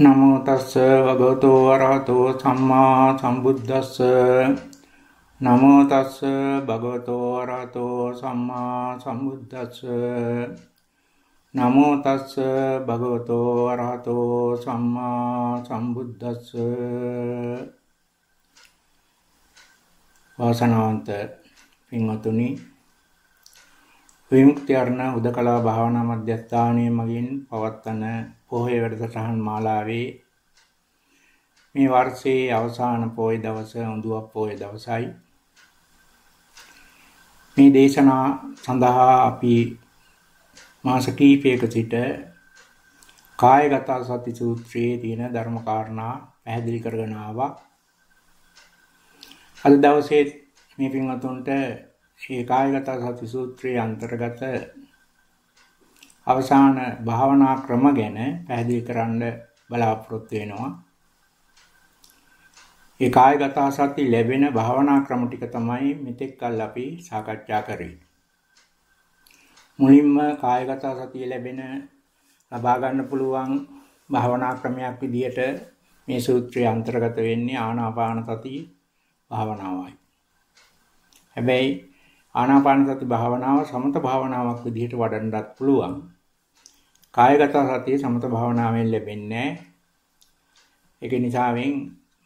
නමෝ තස්ස භගවතු වරහතෝ සම්මා සම්බුද්දස්ස. නමෝ තස්ස භගවතු වරහතෝ සම්මා සම්බුද්දස්ස. නමෝ තස්ස භගවතු වරහතෝ සම්මා සම්බුද්දස්ස. වාසනාවන්ත පින්වතුනි විමුක්ති අරණ උදකලා භාවනා මධ්‍යස්ථානයේ මගින් පවත්වන පොහොය වැඩසටහන් මාලාවේ මේ වර්ෂයේ අවසාන පොය දවස උඳුවක් පොය දවසයි. මේ දේශනා සඳහා අපි මාස කිහිපයක සිට කායගත සති සූත්‍රයේ තියෙන ධර්ම කාරණා පැහැදිලි කරගෙන ආවා. අද දවසේ මේ පින්වතුන්ට මේ කායගත සති සූත්‍රයේ අන්තර්ගත අවසාන භාවනා ක්‍රම ගැන පැහැදිලි කරන්න බලාපොරොත්තු වෙනවා. ඒ කායගත සති ලැබෙන භාවනා ක්‍රම ටික තමයි මෙතෙක් කල් අපි සාකච්ඡා කරේ. මුලින්ම කායගත සතිය ලැබෙන ලබා ගන්න පුළුවන් භාවනා ක්‍රමයක් විදිහට මේ සූත්‍රය අන්තර්ගත වෙන්නේ ආනාපාන සති භාවනාවයි. හැබැයි ආනාපාන සති භාවනාව සමත භාවනාවක් විදිහට වඩන්නත් පුළුවන්. කායගත සතිය සමත භාවනාවෙන් ලැබෙන්නේ ඒක නිසාවෙන්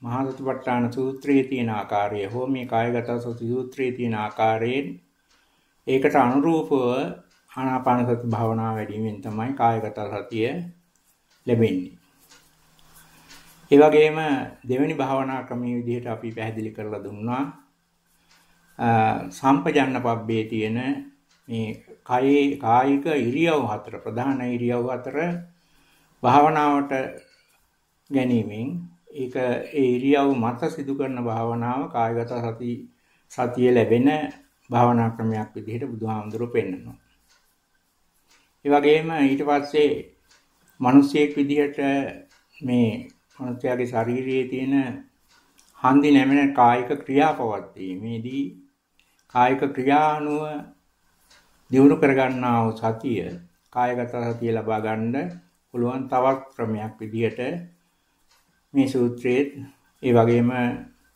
මහා සතිපට්ඨාන සූත්‍රයේ තියෙන ආකාරය හෝ මේ කායගත සති සූත්‍රයේ තියෙන ආකාරයෙන් ඒකට අනුරූපව ආනාපාන සති භාවනාව වැඩිමින් තමයි කායගත සතිය ලැබෙන්නේ. ඒ වගේම දෙවෙනි භාවනා ක්‍රමයේ විදිහට අපි පැහැදිලි කරලා දුන්නා සම්පජන්න පබ්බේ තියෙන මේ කයේ කායික ඉරියව් හතර ප්‍රධාන ඉරියව් හතර භාවනාවට ගැනීමෙන් ඒක ඒ ඉරියව් මත සිදු කරන භාවනාව කායගත සති සතිය ලැබෙන භාවනා ක්‍රමයක් විදිහට බුදුහාමුදුරුවෝ පෙන්නනවා. ඒ වගේම ඊට පස්සේ මිනිසියෙක් විදිහට මේ මනුස්සයාගේ ශරීරයේ තියෙන හන්දි නැමෙන කායික ක්‍රියාපවත්ීමේදී කායික ක්‍රියානුව දියුණු කරගන්නා වූ සතිය කායගත සතිය ලබා ගන්න පුළුවන් තවත් ක්‍රමයක් විදිහට මේ සූත්‍රයේ ඒ වගේම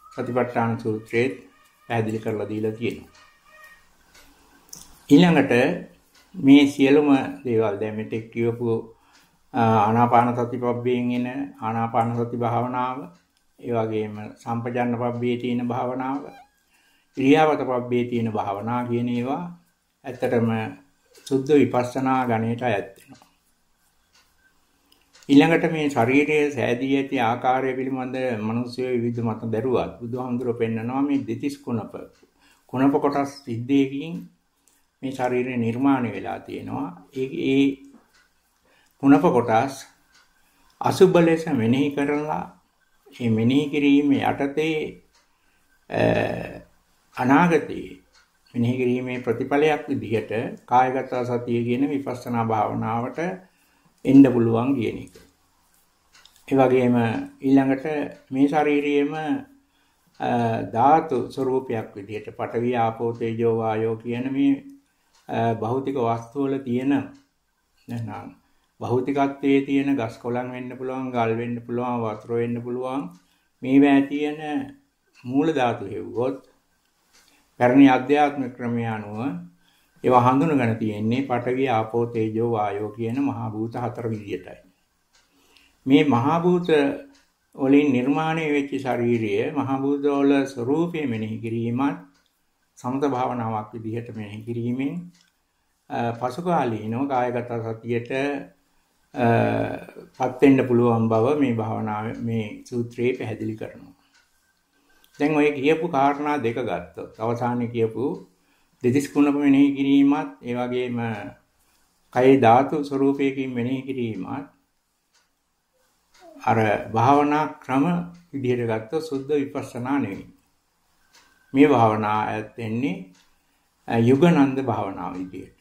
සතිපට්ඨාන සූත්‍රයේ පැහැදිලි කරලා දීලා තියෙනවා. ඊළඟට මේ සියලුම දේවල් දැන් මෙතෙක් කියවපු ආනාපාන සතිපබ්බයෙන් එන ආනාපාන සති භාවනාව ඒ වගේම සම්පජන්න පබ්බේ තියෙන භාවනාව ක්‍රියාවත පබ්බේ තියෙන භාවනා කියන ඒවා ඇත්තටම සුද්ධ විපස්සනා ගණයට අයත් වෙනවා. ඊළඟට මේ ශරීරයේ සෑදී ඇති ආකාරය පිළිබඳ මිනිස්සු විවිධ මත දරුවත් බුදුහාමුදුරුවෝ පෙන්නනවා මේ දෙතිස් කුණප කුණප කොටස් සිද්ධේකින් මේ ශරීරය නිර්මාණය වෙලා තියෙනවා. ඒ ඒ කුණප කොටස් අසුබ ලෙස මෙනෙහි කරලා මේ මෙනෙහි කිරීම යටතේ අනාගතයේ මෙනෙහි කිරීමේ ප්‍රතිඵලයක් විදිහට කායගත සතිය කියන විපස්සනා භාවනාවට එන්න පුළුවන් කියන එක. ඒ වගේම ඊළඟට මේ ශාරීරියේම ධාතු ස්වરૂපයක් විදිහට පඨවි ආපෝ තේජෝ වායෝ කියන මේ භෞතික වස්තු වල තියෙන නැත්නම් භෞතිකත්වයේ තියෙන ගස් කොළන් වෙන්න පුළුවන්, ගල් වෙන්න පුළුවන්, වතුර වෙන්න පුළුවන්. මේවා තියෙන මූල ධාතු හේවුවොත් පැරණි අධ්‍යාත්මික ක්‍රමය අනුව ඒවා හඳුනගෙන තියෙන්නේ පඨවි ආපෝ තේජෝ වායෝ කියන මහා භූත හතර විදියටයි. මේ මහා භූත වලින් නිර්මාණය වෙච්ච ශාරීරිය මහා භූත වල ස්වરૂපය මෙනෙහි කිරීමත් සමත භාවනාවක් විදිහට මෙනෙහි කිරීමෙන් පසුකාලීනව කායගත සතියට පත් වෙන්න පුළුවන් බව මේ භාවනාව මේ සූත්‍රයේ පැහැදිලි කරනවා. දැන් ඔය කියපු කාරණා දෙක ගත්තොත් අවසානයේ කියපු දෙතිස් කුණප මෙනෙහි කිරීමත් ඒ වගේම කය ධාතු ස්වરૂපයකින් මෙනෙහි කිරීමත් අර භාවනා ක්‍රම විදිහට ගත්තොත් සුද්ධ විපස්සනා නෙවෙයි. මේ භාවනා ඇත් වෙන්නේ යුගනන්ද භාවනාව විදිහට.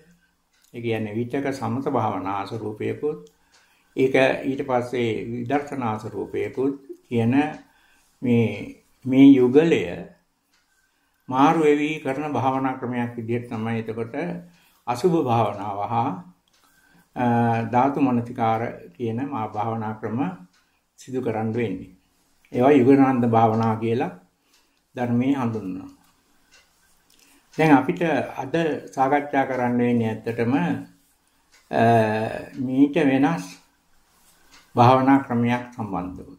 ඒ කියන්නේ විචක සමත භාවනා ස්වરૂපයකුත් ඒක ඊට පස්සේ විදර්ශනා ස්වરૂපයකුත් කියන මේ මේ යුගලය මාරු වෙවි කරන භාවනා ක්‍රමයක් විදිහට තමයි එතකොට අසුභ භාවනාව හා ධාතු මනතිකාර කියන මා භාවනා ක්‍රම සිදු කරන්න වෙන්නේ. ඒවා යුගනාන්ද භාවනා කියලා ධර්මයේ හඳුන්වනවා. දැන් අපිට අද සාකච්ඡා කරන්න වෙන්නේ ඇත්තටම මීට වෙනස් භාවනා ක්‍රමයක් සම්බන්ධව.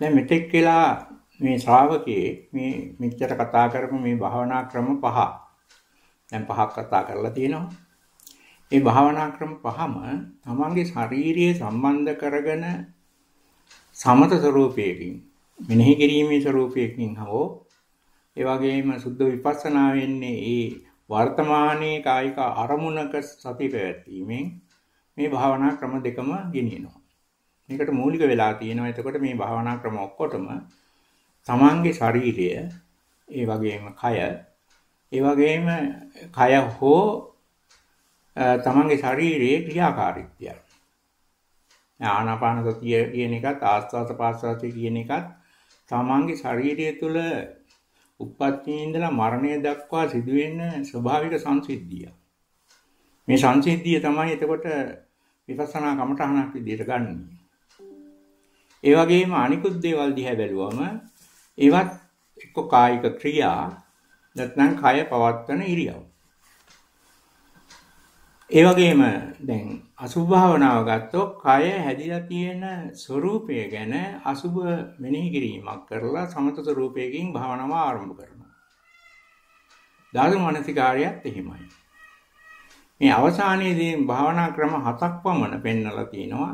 දැන් මෙතෙක් වෙලා මේ ශ්‍රාවකයේ මේ මෙච්චර කතා කරපු මේ භාවනා ක්‍රම පහ දැන් පහක් කතා කරලා තියෙනවා. මේ භාවනා ක්‍රම පහම තමන්ගේ ශාරීරියේ සම්බන්ධ කරගෙන සමත ස්වરૂපයකින් මෙනෙහි කිරීමේ ස්වરૂපයකින් හෝ ඒ වගේම සුද්ධ විපස්සනා වෙන්නේ ඒ වර්තමානයේ කායික අරමුණක සති පැවැත්වීමෙන් මේ භාවනා ක්‍රම දෙකම ගෙනියනවා. මේකට මූලික වෙලා තියෙනවා. එතකොට මේ භාවනා ක්‍රම ඔක්කොටම තමන්ගේ ශරීරය ඒ වගේම කය ඒ වගේම කය හෝ තමන්ගේ ශරීරයේ ක්‍රියාකාරීත්වය. ආනාපාන සතිය කියන එකත් ආස්වාද පාස්වාද කියන එකත් තමන්ගේ ශරීරය තුළ උප්පත්තියේ ඉඳලා මරණය දක්වා සිදුවෙන ස්වභාවික සංසිද්ධිය. මේ සංසිද්ධිය තමයි එතකොට විපස්සනා කමඨහනක් විදිහට ගන්න. ඒ වගේම අනිකුත් දේවල් දිහා බැලුවම ඒවත් එක්ක කායික ක්‍රියා නැත්නම් කය පවත්වන ඉරියව්. ඒ වගේම දැන් අසුභ භාවනාව ගත්තොත් කය හැදිලා තියෙන ස්වરૂපය ගැන අසුභ මෙනෙහි කිරීමක් කරලා සමත ස්වરૂපයකින් භාවනාව ආරම්භ කරනවා. ධාතු මනසිකාරයත් එහෙමයි. මේ අවසානයේදී භාවනා ක්‍රම හතක් පමණ පෙන්වලා තිනවා.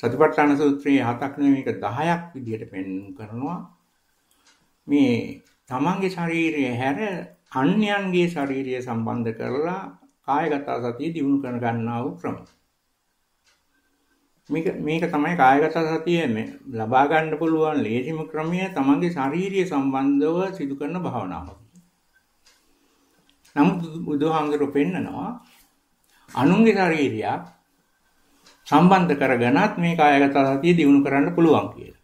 සතිපට්ඨාන සූත්‍රයේ හතක් නෙවෙයි මේක 10ක් විදිහට පෙන්වු කරනවා. මේ තමන්ගේ ශරීරය හැර අන්‍යයන්ගේ ශරීරය සම්බන්ධ කරලා කායගත සතිය දිනු කර ගන්නා වූ ක්‍රම. මේක මේක තමයි කායගත සතිය ලබා ගන්න පුළුවන් ලේසිම ක්‍රමය තමන්ගේ ශාරීරිය සම්බන්ධව සිදු කරන භාවනාවක්. නමුත් බුදුහාමුදුරුවෝ පෙන්නනවා අනුන්ගේ ශාරීරියක් සම්බන්ධ කරගෙනත් මේ කායගත සතිය දිනු කරන්න පුළුවන් කියලා.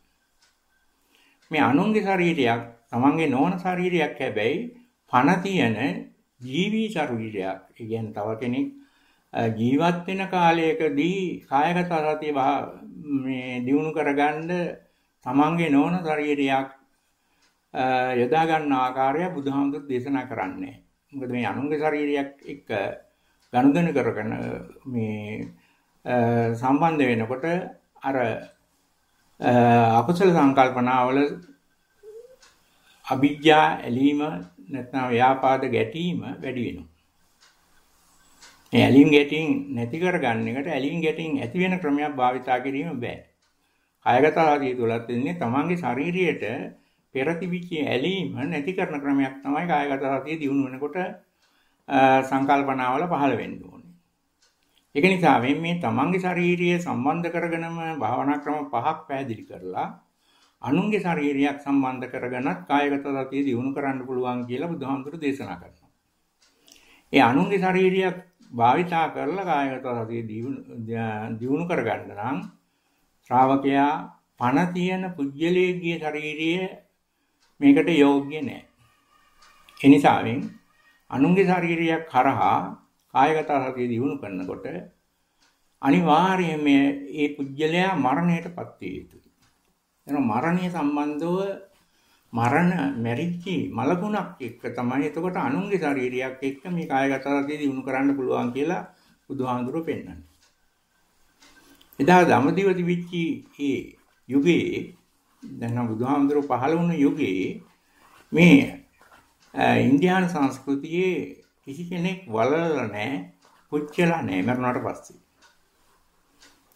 මේ අනුන්ගේ ශාරීරියක් තමන්ගේ නොවන ශාරීරියක් හැබැයි පණ තියෙන ජීවී ශරීරයක්. ඒ කියන්නේ තව කෙනෙක් ජීවත් වෙන කාලයකදී කායගත සතිය මේ දිනු කරගන්න තමන්ගේ නොවන ශරීරයක් යොදා ගන්න ආකාරය බුදුහාමුදුරු දේශනා කරන්නේ. මොකද මේ අනුන්ගේ ශරීරයක් එක්ක ගනුදෙනු කරගෙන මේ සම්බන්ධ වෙනකොට අර අකුසල සංකල්පනාවල අවිජ්ජා ඇලීම නැත්නම් ව්‍යාපාද ගැටීම වැඩි වෙනවා. මේ ඇලීම් ගැටීම් නැති කරගන්න එකට ඇලීම් ගැටීම් ඇති වෙන ක්‍රමයක් භාවිතා කිරීම බෑ. කායගත ආදී තුලත් ඉන්නේ තමන්ගේ ශාරීරියට පෙර තිබිච්ච ඇලීම නැති කරන ක්‍රමයක් තමයි කායගත ආදී දිනු වෙනකොට සංකල්පනාවල පහළ වෙන්න ඕනේ. ඒක නිසා මේ තමන්ගේ ශාරීරිය සම්බන්ධ කරගෙනම භාවනා ක්‍රම පහක් පැහැදිලි කරලා අනුන්ගේ ශරීරයක් සම්බන්ධ කරගෙනත් කායගත සතිය දියුණු කරන්න පුළුවන් කියලා බුදුහාමුදුරු දේශනා කරනවා. ඒ අනුන්ගේ ශරීරයක් භාවිතා කරලා කායගත සතිය දියුණු කරගන්න නම් ශ්‍රාවකයා පණ තියෙන පුජ්‍යලේගිය ශරීරය මේකට යෝග්‍ය නැහැ. ඒ නිසාවෙන් අනුන්ගේ ශරීරයක් කරහා කායගත සතිය දියුණු කරනකොට අනිවාර්යයෙන්ම මේ පුජ්‍යලයා මරණයටපත් වේ යුතුයි. එන මරණය සම්බන්ධව මරණ මැරිච්චි මලගුණක් එක්ක තමයි එතකොට අනුන්ගේ ශරීරයක් එක්ක මේ කායගත සතිය දිනු කරන්න පුළුවන් කියලා බුදුහාඳුරෝ පෙන්වන්නේ. එදා දමදිව තිබිච්චි ඒ යුගයේ දැන් බුදුහාඳුරෝ පහළ වුණ යුගයේ මේ ඉන්දියානු සංස්කෘතියේ කිසි කෙනෙක් වලලා නැහැ, පුච්චලා නැහැ මරණයට පස්සේ.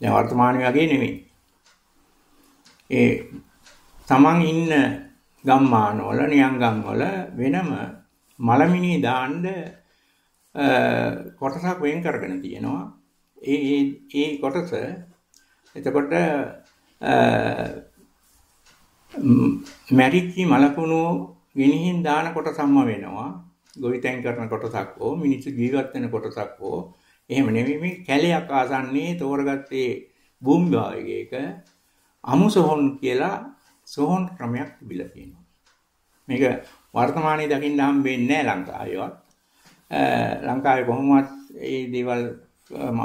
දැන් වර්තමානයේ වගේ නෙමෙයි. ඒ තමන් ඉන්න ගම්මානවල නියංගම්වල වෙනම මලමිනී දාන්න කොටසක් වෙන් කරගෙන තියෙනවා. ඒ ඒ කොටස එතකොට මැරිච්චි මලකුණු ගෙනිහින් දාන කොටසක්ම වෙනවා. ගොවිතැන් කරන කොටසක් හෝ මිනිස්සු ජීවත් වෙන කොටසක් හෝ එහෙම නෙමෙයි මේ කැලයක් ආසන්නේ තෝරගත්තේ භූමි භාගයක අමු සොහොන් කියලා සොහොන් ක්‍රමයක් තිබිලා තියෙනවා. මේක වර්තමානයේ දකින්න හම්බෙන්නේ නැහැ ලංකාවේවත්. ලංකාවේ කොහොමවත් මේ දේවල්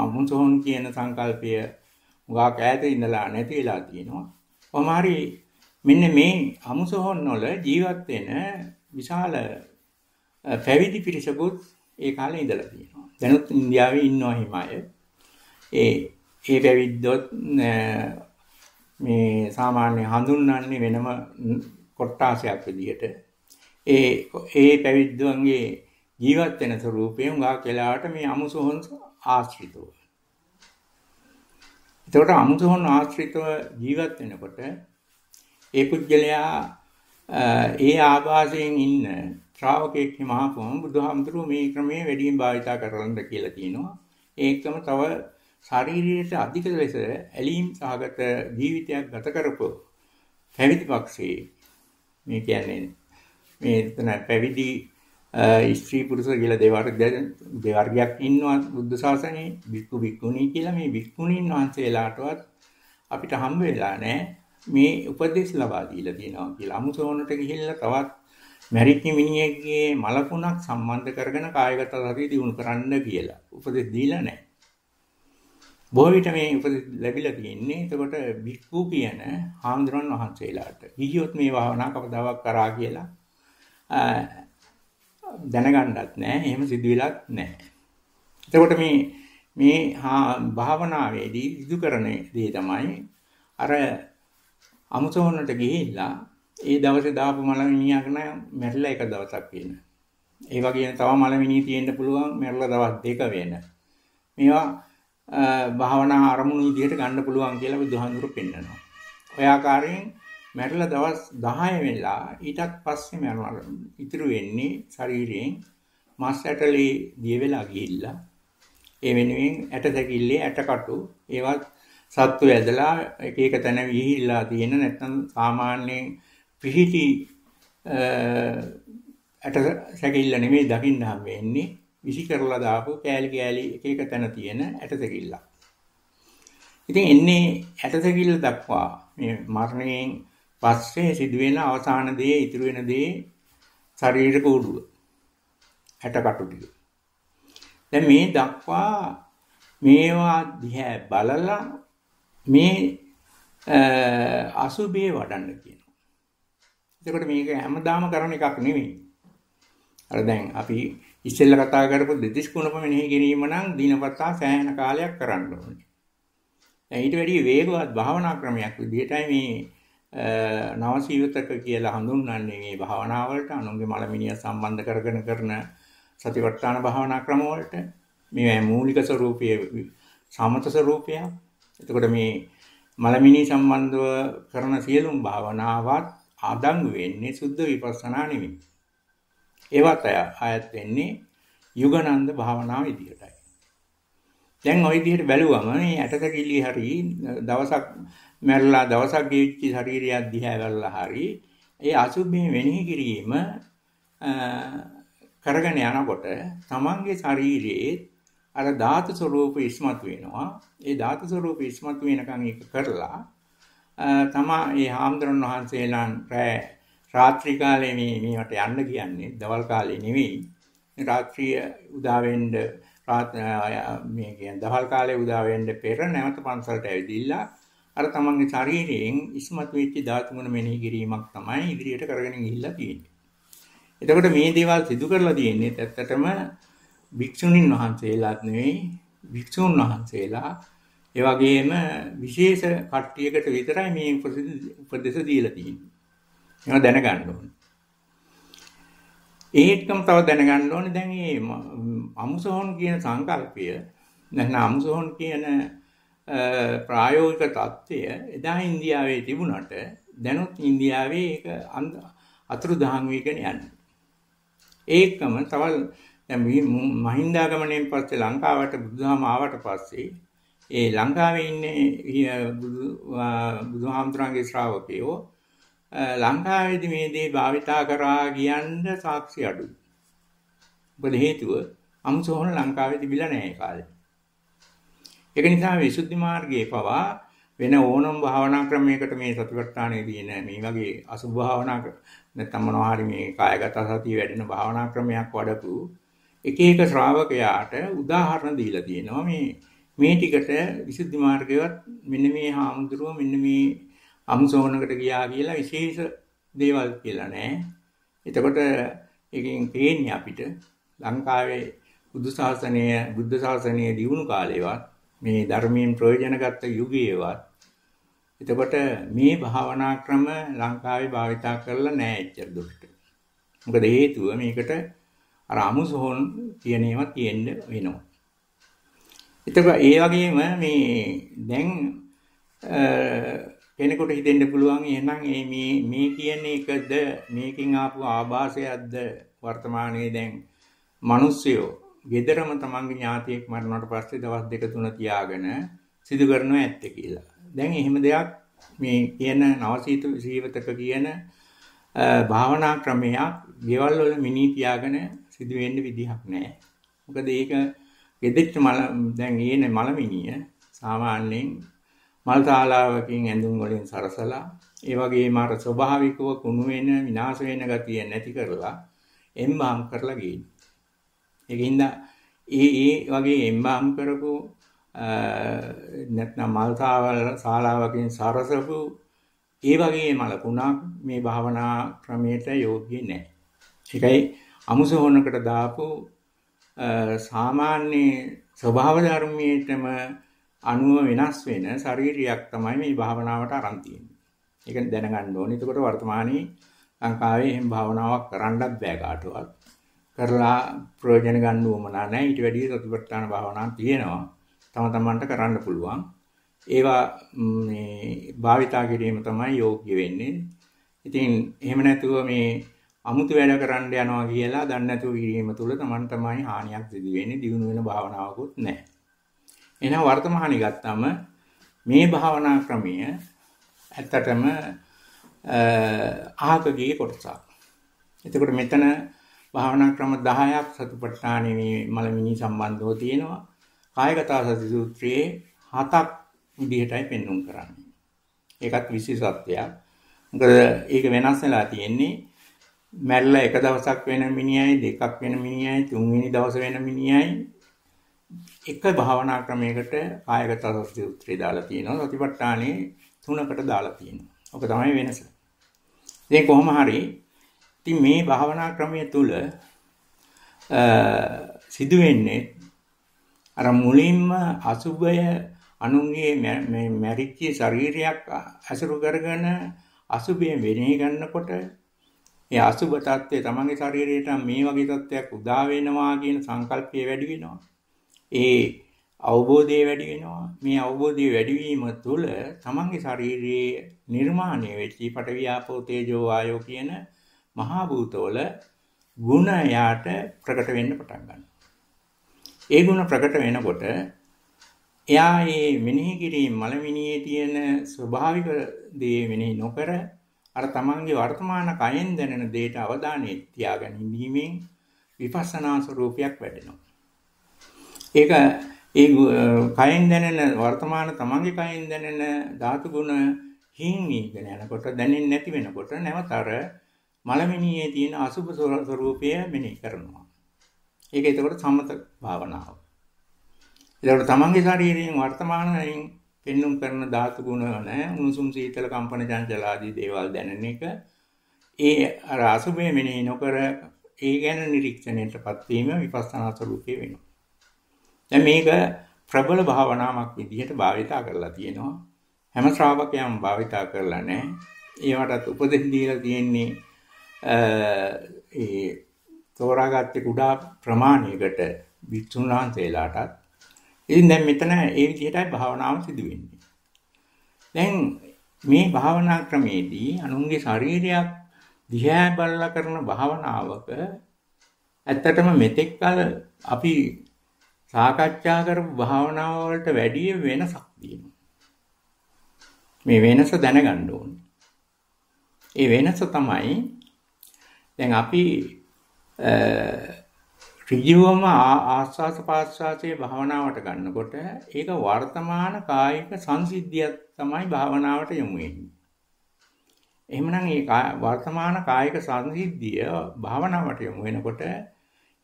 අමු සොහොන් කියන සංකල්පය උගා ඈත ඉඳලා නැති වෙලා තියෙනවා. කොහොම හරි මෙන්න මේ අමුසොහොන් වල ජීවත් වෙන විශාල පැවිදි පිරිසකුත් ඒ කාලේ ඉඳලා තියෙනවා. දැනුත් ඉන්දියාවේ ඉන්නවා හිමය. ඒ ඒ පැවිද්දොත් මේ සාමාන්‍ය හඳුන්වන්නේ වෙනම කොට්ටාසයක් විදිහට. ඒ ඒ පැවිද්දන්ගේ ජීවත් වෙන ස්වરૂපයෙන් උගා කියලාට මේ අමුසොහොන් ආශ්‍රිතව. එතකොට අමුසොහොන් ආශ්‍රිතව ජීවත් වෙනකොට ඒ පුද්ගලයා ඒ ආభాසයෙන් ඉන්න ශ්‍රාවකෙක් හිමහපොම බුදුහාමුදුරුව මේ ක්‍රමයේ වැඩියෙන් භාවිතා කරන්න කියලා කියනවා. ඒකම තව ශාරීරියට අධික ලෙස ඇලීම් සහගත ජීවිතයක් ගත කරපො පැවිදි පක්ෂයේ මේ කියන්නේ මේ එතන පැවිදි ස්ත්‍රී පුරුෂ කියලා දෙවර්ග දෙවර්ගයක් ඉන්නවා බුද්ධ ශාසනයේ වික්කු වික්කුණී කියලා මේ වික්කුණීන් වහන්සේලාටවත් අපිට හම්බ වෙලා නැහැ මේ උපදේශ ලබා දීලා තියෙනවා කියලා. අමුසෝනට ගිහිල්ලා තවත් මැරිච්ච මිනිහෙක්ගේ මලකුණක් සම්බන්ධ කරගෙන කායගත සතිය දිනු කරන්න කියලා. උපදෙස් දීලා නැහැ. බොහෝ විට මේ උපදෙස් ලැබිලා තියෙන්නේ එතකොට බික්කු කියන හාමුදුරන් වහන්සේලාට. ගිහියොත් මේ භාවනා කවදාවත් කරා කියලා දැනගන්නත් නැහැ. එහෙම සිදු වෙලත් නැහැ. එතකොට මේ මේ භාවනාවේදී සිදු කරන දේ තමයි අර අමුසොහොනට ගිහිල්ලා ඒ දවසේ දාපු මලමිනියක් නම් මැරිලා එක දවසක් වෙන. ඒ වගේම තව මලමිනිය තියෙන්න පුළුවන් මැරිලා දවස් දෙක වෙන. මේවා භාවනා අරමුණු විදිහට ගන්න පුළුවන් කියලා බුදුහාමුදුරු පෙන්නනවා. ඔය ආකාරයෙන් මැරිලා දවස් 10 වෙලා ඊටත් පස්සේ මැරෙනවා. ඉතුරු වෙන්නේ ශරීරයෙන් මස් ඇටලේ දිය වෙලා ගිහිල්ලා ඒ වෙනුවෙන් ඇට සැකිල්ලේ ඇටකටු ඒවත් සත්තු ඇදලා එක එක තැන විහිල්ලා තියෙන නැත්නම් සාමාන්‍යයෙන් පිහිටි ඇට සැකිල්ල නෙමෙයි දකින්න හම් වෙන්නේ විසි කරලා දාපු කෑලි කෑලි එක එක තැන තියෙන ඇට සැකිල්ල. ඉතින් එන්නේ ඇට සැකිල්ල දක්වා මේ මරණයෙන් පස්සේ සිදුවෙන අවසාන දේ ඉතුරු වෙන දේ ශරීර කූඩුව. ඇට කටු ටික. දැන් මේ දක්වා මේවා දිහා බලලා මේ අසුභේ වඩන්න කියනවා. එතකොට මේක හැමදාම කරන එකක් නෙමෙයි. අර දැන් අපි ඉස්සෙල්ලා කතා කරපු දෙතිස් කුණප මෙනෙහි කිරීම නම් දිනපතා සෑහෙන කාලයක් කරන්න ඕනේ. දැන් ඊට වැඩිය වේගවත් භාවනා ක්‍රමයක් විදිහටයි මේ නවසීවිතක කියලා හඳුන්වන්නේ මේ භාවනාවලට අනුන්ගේ මලමිනිය සම්බන්ධ කරගෙන කරන සතිපට්ඨාන භාවනා ක්‍රම වලට මේ මූලික ස්වરૂපයේ සමත ස්වરૂපයක් එතකොට මේ මලමිනී සම්බන්ධව කරන සියලුම භාවනාවත් අදංගු වෙන්නේ සුද්ධ විපස්සනා නෙමෙයි. ඒවත් අයත් වෙන්නේ යුගනන්ද භාවනාව විදිහටයි. දැන් ওই විදිහට බැලුවම මේ ඇටසැකිලි හරි දවසක් මැරලා දවසක් ගෙවිච්ච ශරීරයක් දිහා බලලා හරි ඒ අසුභින් වෙනෙහි කිරීම කරගෙන යනකොට තමන්ගේ ශරීරයේ අර ධාතු ස්වરૂප ඉස්මතු වෙනවා. ඒ ධාතු ස්වરૂප ඉස්මතු වෙනකන් ඒක කරලා තමා ඒ හාමුදුරන් වහන්සේලාන් රැ රාත්‍රී කාලේ මේ මේවට යන්න කියන්නේ දවල් කාලේ නෙවෙයි. රාත්‍රිය උදා වෙන්න මේ කියන්නේ දවල් කාලේ උදා වෙන්න පෙර නැවත පන්සලට ඇවිදිලා අර තමන්ගේ ශරීරයෙන් ඉස්මතු වෙච්ච ධාතු ගුණ මෙනෙහි කිරීමක් තමයි ඉදිරියට කරගෙන ගිහිල්ලා තියෙන්නේ. එතකොට මේ දේවල් සිදු කරලා තියෙන්නේ ඇත්තටම භික්ෂුණීන් වහන්සේලාත් නෙවෙයි භික්ෂුන් වහන්සේලා ඒ වගේම විශේෂ කට්ටියකට විතරයි මේ උපදෙස් දීලා තියෙන්නේ. ඒවා දැනගන්න ඕනේ. ඒකම තව දැනගන්න ඕනේ දැන් මේ අමුසොහොන් කියන සංකල්පය නැත්නම් අමුසොහොන් කියන ප්‍රායෝගික தত্ত্বය එදා ඉන්දියාවේ තිබුණට දැනුත් ඉන්දියාවේ ඒක අතුරුදහන් වීගෙන යන්නේ. ඒකම තව දැන් මහින්දාගමණයෙන් පස්සේ ලංකාවට බුදුහාම ආවට පස්සේ ඒ ලංකාවේ ඉන්නේ බුදුහාමුදුරන්ගේ ශ්‍රාවකයෝ ලංකාවේදී මේ දේ භාවිතා කරා කියන්න සාක්ෂි අඩුයි. මොකද හේතුව අමුසෝහන ලංකාවේ තිබිලා නැහැ කාලේ. ඒක නිසා විසුද්ධි මාර්ගයේ පවා වෙන ඕනම භාවනා ක්‍රමයකට මේ සතිපට්ඨානයේදී නෑ මේ වගේ අසුභ භාවනා නැත්නම් මොනවා හරි මේ කායගත සතිය වැඩෙන භාවනා ක්‍රමයක් වඩපු එක එක ශ්‍රාවකයාට උදාහරණ දීලා තියෙනවා මේ මේ ටිකට විසුද්ධි මාර්ගයවත් මෙන්න මේ හාමුදුරුව මෙන්න මේ අමුසෝනකට ගියා කියලා විශේෂ දේවල් කියලා නෑ. එතකොට එකෙන් පේන්නේ අපිට ලංකාවේ බුදු ශාසනය බුද්ධ ශාසනය දියුණු කාලේවත් මේ ධර්මයෙන් ප්‍රයෝජන ගත්ත යුගයේවත් එතකොට මේ භාවනා ක්‍රම ලංකාවේ භාවිතා කරලා නෑ එච්චර දුරට. මොකද හේතුව මේකට අර අමුසොහොන් කියන ඒවා තියෙන්න වෙනවා. එතකොට ඒ වගේම මේ දැන් කෙනෙකුට හිතෙන්න පුළුවන් එහෙනම් මේ මේ කියන එකද මේකෙන් ආපු ආభాසයක්ද වර්තමානයේ දැන් මිනිස්සුયો ගෙදරම තමන්ගේ ඥාතියෙක් මරණයට පස්සේ දවස් දෙක තුන තියාගෙන සිදු කරනවා ඇත්තේ කියලා. දැන් එහෙම දෙයක් මේ කියන නවසීත සීවතක කියන භාවනා ක්‍රමයක් ගෙවල් වල මිනි තියාගෙන සිදු වෙන්න විදිහක් නැහැ. මොකද ඒක ගෙදෙච්ච මල දැන් ඒනේ මලමිනිය සාමාන්‍යයෙන් මල් තාලාවකින් ඇඳුම් වලින් සරසලා ඒ වගේම අර ස්වභාවිකව කුණු වෙන විනාශ වෙන ගතිය නැති කරලා එම්බාම් කරලා ගිහින්. ඒකින්ද ඒ ඒ වගේ එම්බාම් කරපු නැත්නම් මල් ශාලාවකින් සරසපු ඒ වගේ මලකුණක් මේ භාවනා ක්‍රමයට යෝග්‍ය නැහැ. ඒකයි අමුසොහනකට දාපු සාමාන්‍ය ස්වභාව ධර්මයේටම අණුව වෙනස් වෙන ශරීරයක් තමයි මේ භාවනාවට අරන් තියෙන්නේ. ඒක දැනගන්න ඕනේ. එතකොට වර්තමානයේ ලංකාවේ එහෙම භාවනාවක් කරන්නත් බෑ කාටවත්. කරලා ප්‍රයෝජන ගන්න උවමනා නැහැ. ඊට වැඩිය සතිපට්ඨාන භාවනාවක් තියෙනවා. තම තමන්ට කරන්න පුළුවන්. ඒවා මේ භාවිතා කිරීම තමයි යෝග්‍ය වෙන්නේ. ඉතින් එහෙම නැතුව මේ අමුතු වැඩ කරන්න යනවා කියලා දන්නේ නැතුව කිරීම තුළ තමන් තමයි හානියක් සිදු වෙන්නේ. දිනු වෙන භාවනාවකුත් නැහැ. එහෙනම් වර්තමානයේ ගත්තම මේ භාවනා ක්‍රමය ඇත්තටම අහකගේ කොටසක්. එතකොට මෙතන භාවනා ක්‍රම 10ක් සතිපට්ඨානෙ මේ මලමිනි සම්බන්ධව තියෙනවා. කායගත සති සූත්‍රයේ හතක් විදිහටයි පෙන්වුම් කරන්නේ. ඒකත් විශේෂත්වයක්. මොකද ඒක වෙනස් වෙලා තියෙන්නේ මැරිලා එක දවසක් වෙන මිනිහයි දෙකක් වෙන මිනිහයි තුන්වෙනි දවස වෙන මිනිහයි එක භාවනා ක්‍රමයකට කායගත සූත්‍රය දාලා තියෙනවා. සතිපට්ඨානේ තුනකට දාලා තියෙනවා. ඔක තමයි වෙනස. ඉතින් කොහොම හරි ඉතින් මේ භාවනා ක්‍රමය තුල සිදු වෙන්නේ අර මුලින්ම අසුබය අනුන්ගේ මේ මැරිච්ච ශරීරයක් අසුරු කරගෙන අසුබය වෙනේ ගන්නකොට ඒ අසුබ తත්වය තමන්ගේ ශරීරයට මේ වගේ තත්වයක් උදා වෙනවා කියන සංකල්පය වැඩි වෙනවා. ඒ අවබෝධය වැඩි වෙනවා. මේ අවබෝධය වැඩි වීම තුළ තමන්ගේ ශරීරයේ නිර්මාණය වෙච්ච පඨවි ආපෝ තේජෝ වායෝ කියන මහා භූතවල ගුණ යාට ප්‍රකට වෙන්න පටන් ගන්නවා. ඒ ගුණ ප්‍රකට වෙනකොට එයා මේ මෙනෙහි කිරීම මලමිනියේ තියෙන ස්වභාවික දේ මෙනෙහි නොකර අර තමන්ගේ වර්තමාන කයෙන් දැනෙන දේට අවධානය තියාගෙන ඉඳීමෙන් විපස්සනා ස්වરૂපයක් වැඩෙනවා. ඒක ඒ කයෙන් දැනෙන වර්තමාන තමන්ගේ කයෙන් දැනෙන ධාතු ගුණ හින් නීගෙන යනකොට දැනෙන්නේ නැති වෙනකොට නැවත අර මලමිනියේ තියෙන අසුභ ස්වરૂපය මෙනෙහි කරනවා. ඒක එතකොට සමත භාවනාව. එතකොට තමන්ගේ ශරීරයෙන් වර්තමානයෙන් පෙන්눔 කරන ධාතු ගුණ නැහැ උණුසුම් සීතල කම්පන චංචල ආදී දේවල් දැනෙන එක ඒ අර අසුභය මෙනෙහි නොකර ඒ ගැන නිරීක්ෂණයටපත් වීම විපස්සනා ස්වરૂපේ වෙනවා. දැන් මේක ප්‍රබල භාවනාවක් විදිහට භාවිතා කරලා තියෙනවා. හැම ශ්‍රාවකයම භාවිතා කරලා නැහැ. ඒවටත් උපදෙස් දීලා තියෙන්නේ ඒ තෝරාගත්තේ කුඩා ප්‍රමාණයකට විසුණු වහන්සේලාටත් ඉතින් දැන් මෙතන ඒ විදිහටයි භාවනාව සිදු වෙන්නේ. දැන් මේ භාවනා ක්‍රමේදී අනුන්ගේ ශරීරයක් දිහා බලලා කරන භාවනාවක ඇත්තටම මෙතෙක් කල අපි සාකච්ඡා කරපු භාවනාව වලට වැඩිය වෙනසක් තියෙනවා. මේ වෙනස දැනගන්න ඕනේ. ඒ වෙනස තමයි දැන් අපි ඍජුවම ආස්වාස පාස්වාසයේ භාවනාවට ගන්නකොට ඒක වර්තමාන කායික සංසිද්ධියක් තමයි භාවනාවට යොමු වෙන්නේ. එහෙමනම් මේ වර්තමාන කායික සංසිද්ධිය භාවනාවට යොමු වෙනකොට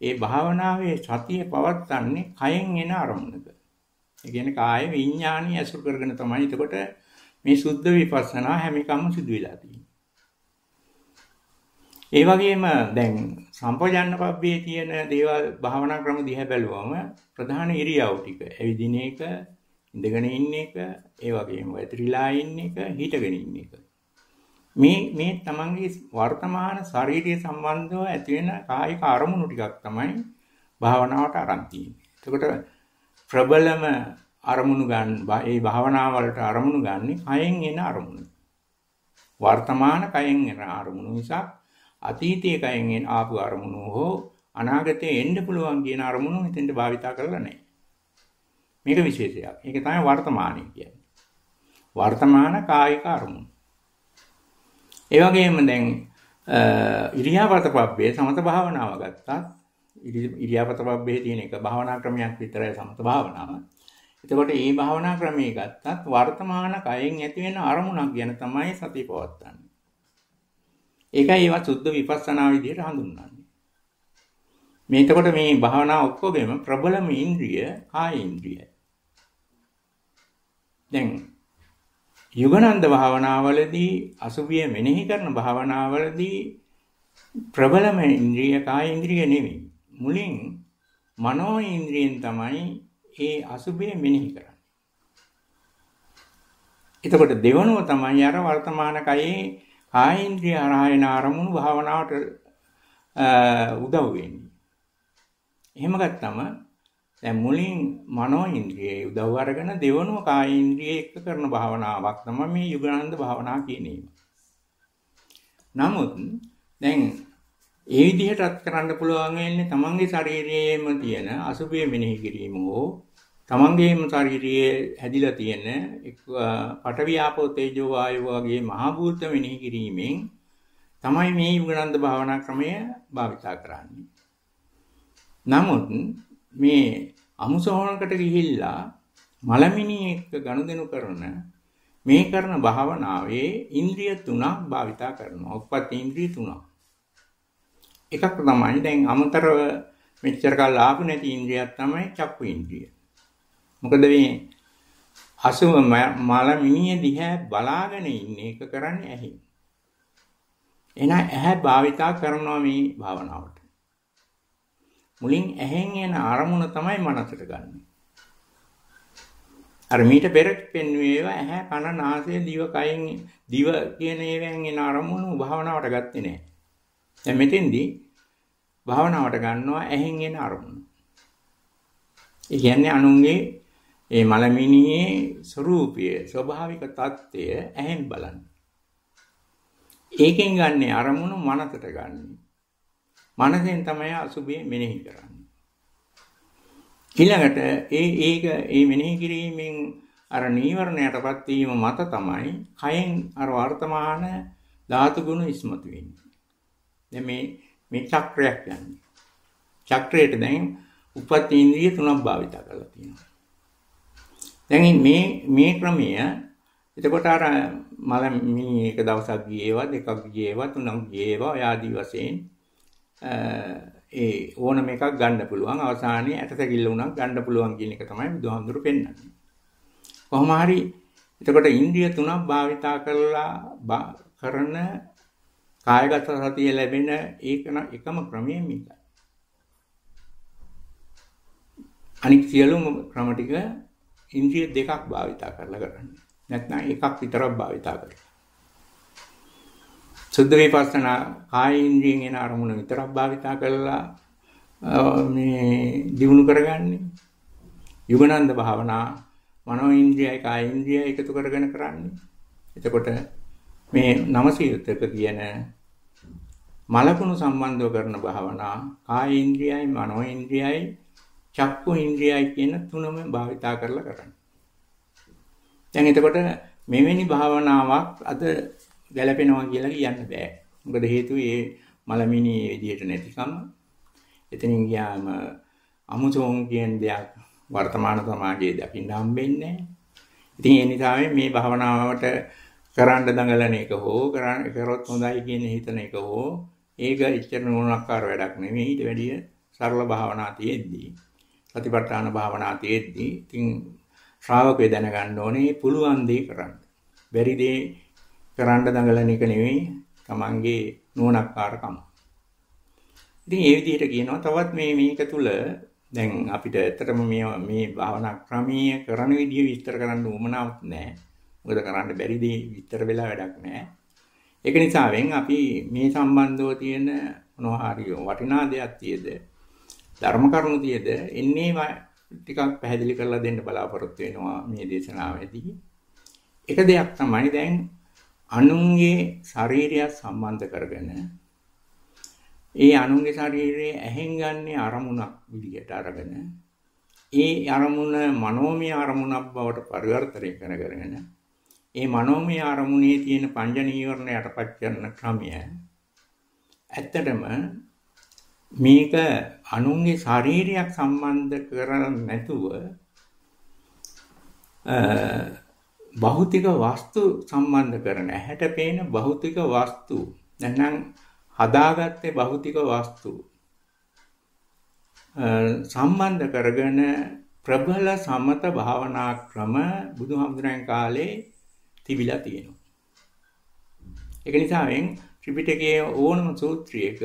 ඒ භාවනාවේ සතිය පවත්න්නේ කයෙන් එන අරමුණක. ඒ කියන්නේ කාය විඥානීය ඇසුරු කරගෙන තමයි එතකොට මේ සුද්ධ විපස්සනා හැම එකම සිදු වෙලා තියෙන්නේ. ඒ වගේම දැන් සම්පජාන්න පබ්බේ තියෙන දේවල් භාවනා ක්‍රම දිහා බැලුවම ප්‍රධාන ඉරියව් ටික ඇවිදින එක, ඉඳගෙන ඉන්න එක, ඒ වගේම වැතිරිලා ඉන්න එක, හිටගෙන ඉන්න එක. මේ මේ තමන්ගේ වර්තමාන ශාරීරික සම්බන්ධව ඇති වෙන කායික අරමුණු ටිකක් තමයි භාවනාවට අරන් තියෙන්නේ. එතකොට ප්‍රබලම අරමුණු ගන්න ඒ භාවනා වලට අරමුණු ගන්න කයෙන් එන අරමුණු. වර්තමාන කයෙන් එන අරමුණු නිසා අතීතයේ කයෙන් එන ආපු අරමුණු හෝ අනාගතයේ එන්න පුළුවන් කියන අරමුණු මෙතෙන්ට භාවිතා කරලා නැහැ. මේක විශේෂයක්. ඒක තමයි වර්තමානයේ කියන්නේ. වර්තමාන කායික අරමුණු. ඒ වගේම දැන් ඉරියාපත පබ්බේ සමත භාවනාව ගත්තත් ඉරියාපත පබ්බේ තියෙන එක භාවනා ක්‍රමයක් විතරයි සමත භාවනාව. එතකොට මේ භාවනා ක්‍රමයේ ගත්තත් වර්තමාන කයෙන් ඇති වෙන අරමුණක් ගැන තමයි සතිය පවත්වන්නේ. ඒකයි ඒවා සුද්ධ විපස්සනා විදිහට හඳුන්වන්නේ. මේ එතකොට මේ භාවනා ඔක්කොගෙම ප්‍රබලම ඉන්ද්‍රිය කාය ඉන්ද්‍රියයි. දැන් යුගනන්ද භාවනාවලදී අසුභිය මෙනෙහි කරන භාවනාවලදී ප්‍රබලම ඉන්ද්‍රිය කාය ඉන්ද්‍රිය නෙවෙයි. මුලින් මනෝ ඉන්ද්‍රියෙන් තමයි ඒ අසුභය මෙනෙහි කරන්නේ. එතකොට දෙවනුව තමයි අර වර්තමාන කයේ කායේන්ද්‍රිය ආරායන ආරමුණු භාවනාවට උදව් වෙන්නේ. එහෙම ගත්තම දැන් මුලින් මනෝ ඉන්ද්‍රියේ උදව් අරගෙන දෙවනුව කායේන්ද්‍රිය එක්ක කරන භාවනාවක් තමයි මේ යුගානන්ද භාවනා කියන්නේ. නමුත් දැන් ඒ විදිහටත් කරන්න පුළුවන් වෙන්නේ තමන්ගේ ශරීරයේම තියෙන අසුභය මෙනෙහි කිරීම හෝ තමන්ගේම ශරීරයේ හැදිලා තියෙන පඨවි ආපෝ තේජෝ වායෝ වගේ මහ භූත මෙනෙහි කිරීමෙන් තමයි මේ යුගනන්ද භාවනා ක්‍රමය භාවිතා කරන්නේ. නමුත් මේ අමුසෝහනකට ගිහිල්ලා මලමිනී එක්ක ගනුදෙනු කරන මේ කරන භාවනාවේ ඉන්ද්‍රිය තුනක් භාවිතා කරනවා. උපත් ඉන්ද්‍රිය තුනක්. එකක් තමයි දැන් අමතරව මෙච්චර කල් ආපු නැති ඉන්ද්‍රියක් තමයි චක්කු ඉන්ද්‍රිය. මොකද මේ අසුම මල මිනිය දිහා බලාගෙන ඉන්න එක කරන්නේ ඇහි. එහෙනම් ඇහැ භාවිතා කරනවා මේ භාවනාවට. මුලින් ඇහෙන් එන අරමුණ තමයි මනසට ගන්න. අර මීට පෙර පෙන්වේව ඇහැ කන නාසය දිව කයෙන් දිව කියන ඒවෙන් එන අරමුණු භාවනාවට ගත්තේ නෑ. දැන් මෙතෙන්දී භාවනාවට ගන්නවා ඇහෙන් එන අරමුණ. ඒ කියන්නේ අනුන්ගේ ඒ මලමිනියේ ස්වરૂපය ස්වභාවික தත්ත්වය ඇහෙන් බලන්න. ඒකෙන් ගන්න අරමුණු මනසට ගන්නේ. මනසෙන් තමයි අසුභය මෙනෙහි කරන්නේ. ඊළඟට ඒ ඒක ඒ මෙනෙහි කිරීමෙන් අර නීවරණයටපත් වීම මත තමයි කයෙන් අර වර්තමාන ධාතු ගුණ ඉස්මතු වෙන්නේ. දැන් මේ මේ චක්‍රයක් යන්නේ. චක්‍රයට දැන් උපත් ඉන්ද්‍රිය තුනක් භාවිත කරලා තියෙනවා. දැන් මේ මේ ක්‍රමය එතකොට අර මල මිනි එක දවසක් ගියේවා දෙකක් ගියේවා තුනක් ගියේවා ඔය ආදි වශයෙන් ඒ ඕනම එකක් ගන්න පුළුවන් අවසානයේ ඇටසැකිල්ල උනක් ගන්න පුළුවන් කියන එක තමයි බුදුහාමුදුරු පෙන්වන්නේ. කොහොම හරි එතකොට ඉන්ද්‍රිය තුනක් භාවිතා කරලා කරන කායගත සතිය ලැබෙන ඒක එකම ක්‍රමය මේකයි. අනික් සියලුම ක්‍රම ටික ඉන්ද්‍රිය දෙකක් භාවිතා කරලා කරන්නේ. නැත්නම් එකක් විතරක් භාවිතා කරලා. සුද්ධ විපස්සනා කාය ඉන්ද්‍රියෙන් එන අරමුණ විතරක් භාවිතා කරලා මේ දිනු කරගන්නේ. යුගනන්ද භාවනා මනෝ ඉන්ද්‍රියයි කාය ඉන්ද්‍රියයි එකතු කරගෙන කරන්නේ. එතකොට මේ නවසියුත්තක කියන මලකුණු සම්බන්ධව කරන භාවනා කාය ඉන්ද්‍රියයි මනෝ ඉන්ද්‍රියයි චක්කු ඉන්ද්‍රියයි කියන තුනම භාවිතා කරලා කරන්නේ. දැන් එතකොට මෙවැනි භාවනාවක් අද ගැලපෙනවා කියලා කියන්න බෑ. මොකද හේතුව ඒ මලමිනී මේ විදිහට නැතිකම. එතනින් ගියාම අමුසෝන් කියන දෙයක් වර්තමාන සමාජයේ දකින්න හම්බෙන්නේ නැහැ. ඉතින් ඒ නිසා මේ භාවනාවට කරන්න දඟලන එක හෝ කරන්න කරොත් හොඳයි කියන හිතන එක හෝ ඒක ඉච්ඡන නුණක්කාර වැඩක් නෙමෙයි ඊට වැඩිය සරල භාවනා තියෙද්දී සතිපට්ඨාන භාවනා තියෙද්දී ඉතින් ශ්‍රාවකය දැනගන්න ඕනේ පුළුවන් දේ කරන්න. බැරි දේ කරන්න දඟලන එක නෙවෙයි Tamange නුවණක්කාරකම. ඉතින් ඒ විදිහට කියනවා තවත් මේ මේක තුල දැන් අපිට ඇත්තටම මේ මේ භාවනා ක්‍රමීය කරන විදිය විස්තර කරන්න උවමනාවක් නැහැ. මොකද කරන්න බැරි දේ විස්තර වෙලා වැඩක් නැහැ. ඒක නිසාවෙන් අපි මේ සම්බන්ධව තියෙන මොනවා හරි වටිනා දෙයක් තියද ධර්ම කරුණු තියද එන්නේ ටිකක් පැහැදිලි කරලා දෙන්න බලාපොරොත්තු වෙනවා මේ දේශනාවේදී. එක දෙයක් තමයි දැන් අනුන්ගේ ශරීරය සම්බන්ධ කරගෙන ඒ අනුන්ගේ ශරීරයේ ඇහෙන් ගන්නේ අරමුණක් විදියට අරගෙන ඒ අරමුණ මනෝමය අරමුණක් බවට පරිවර්තනය කරගෙන ඒ මනෝමය අරමුණේ තියෙන පංච නීවරණ යටපත් කරන ක්‍රමය ඇත්තටම මේක අනුන්ගේ ශාරීරියක් සම්බන්ධ කරන්නේ නැතුව භෞතික වස්තු සම්බන්ධ කරන. ඇහැට පේන භෞතික වස්තු. නැත්නම් හදාගත්තේ භෞතික වස්තු. සම්බන්ධ කරගෙන ප්‍රබල සමත භාවනා ක්‍රම බුදුහාමුදුරන් කාලේ තිබිලා තියෙනවා. ඒක නිසාවෙන් ත්‍රිපිටකයේ ඕනම සූත්‍රයක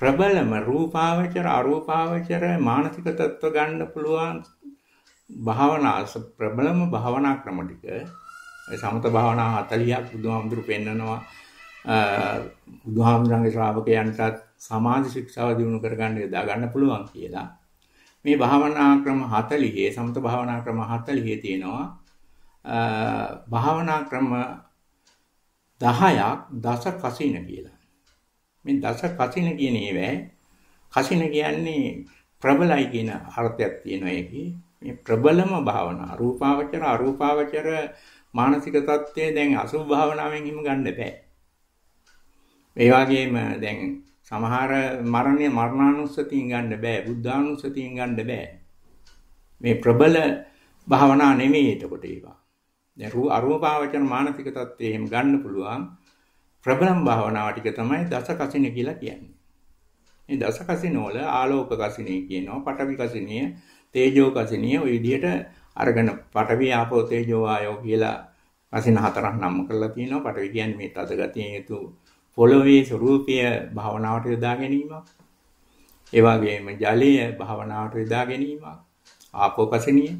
ප්‍රබලම රූපාවචර අරූපාවචර මානසික තත්ත්ව ගන්න පුළුවන් භාවනා ප්‍රබලම භාවනා ක්‍රම ටික සමත භාවනා 40ක් බුදුහාමුදුරු පෙන්නනවා බුදුහාමුදුරන්ගේ ශ්‍රාවකයන්ටත් සමාධි ශික්ෂාව දිනු කරගන්න යොදා ගන්න පුළුවන් කියලා මේ භාවනා ක්‍රම 40 සමත භාවනා ක්‍රම 40 තියෙනවා භාවනා ක්‍රම 10ක් දස කසින කියලා. මේ දස කසින කියන ඒවැ කසින කියන්නේ ප්‍රබලයි කියන අර්ථයක් තියෙනවා ඒකේ. මේ ප්‍රබලම භාවනා රූපාවචර අරූපාවචර මානසික தත්ත්වය දැන් අසුභ භාවනාවෙන් හිම ගන්න බෑ. ඒ වගේම දැන් සමහර මරණය මරණානුස්සතියෙන් ගන්න බෑ බුද්ධානුස්සතියෙන් ගන්න බෑ. මේ ප්‍රබල භාවනා නෙමෙයි එතකොට ඒවා. දැන් රූ අරූපාවචන මානසික தත්ත්වය එහෙම ගන්න පුළුවන් ප්‍රබලම් භාවනාව ටික තමයි දස කසින කියලා කියන්නේ. මේ දස කසින වල ආලෝක කසිනේ කියනවා, පඨවි කසිනිය, තේජෝ කසිනිය ওই විදිහට අරගෙන පඨවි ආපෝ තේජෝ ආයෝ කියලා කසින හතරක් නම් කරලා තියෙනවා. පඨවි කියන්නේ මේ තද ගතිය යුතු පොළොවේ ස්වરૂපීය භාවනාවට යොදා ගැනීමක්. ඒ වගේම ජලය භාවනාවට යොදා ගැනීමක්. ආපෝ කසිනිය.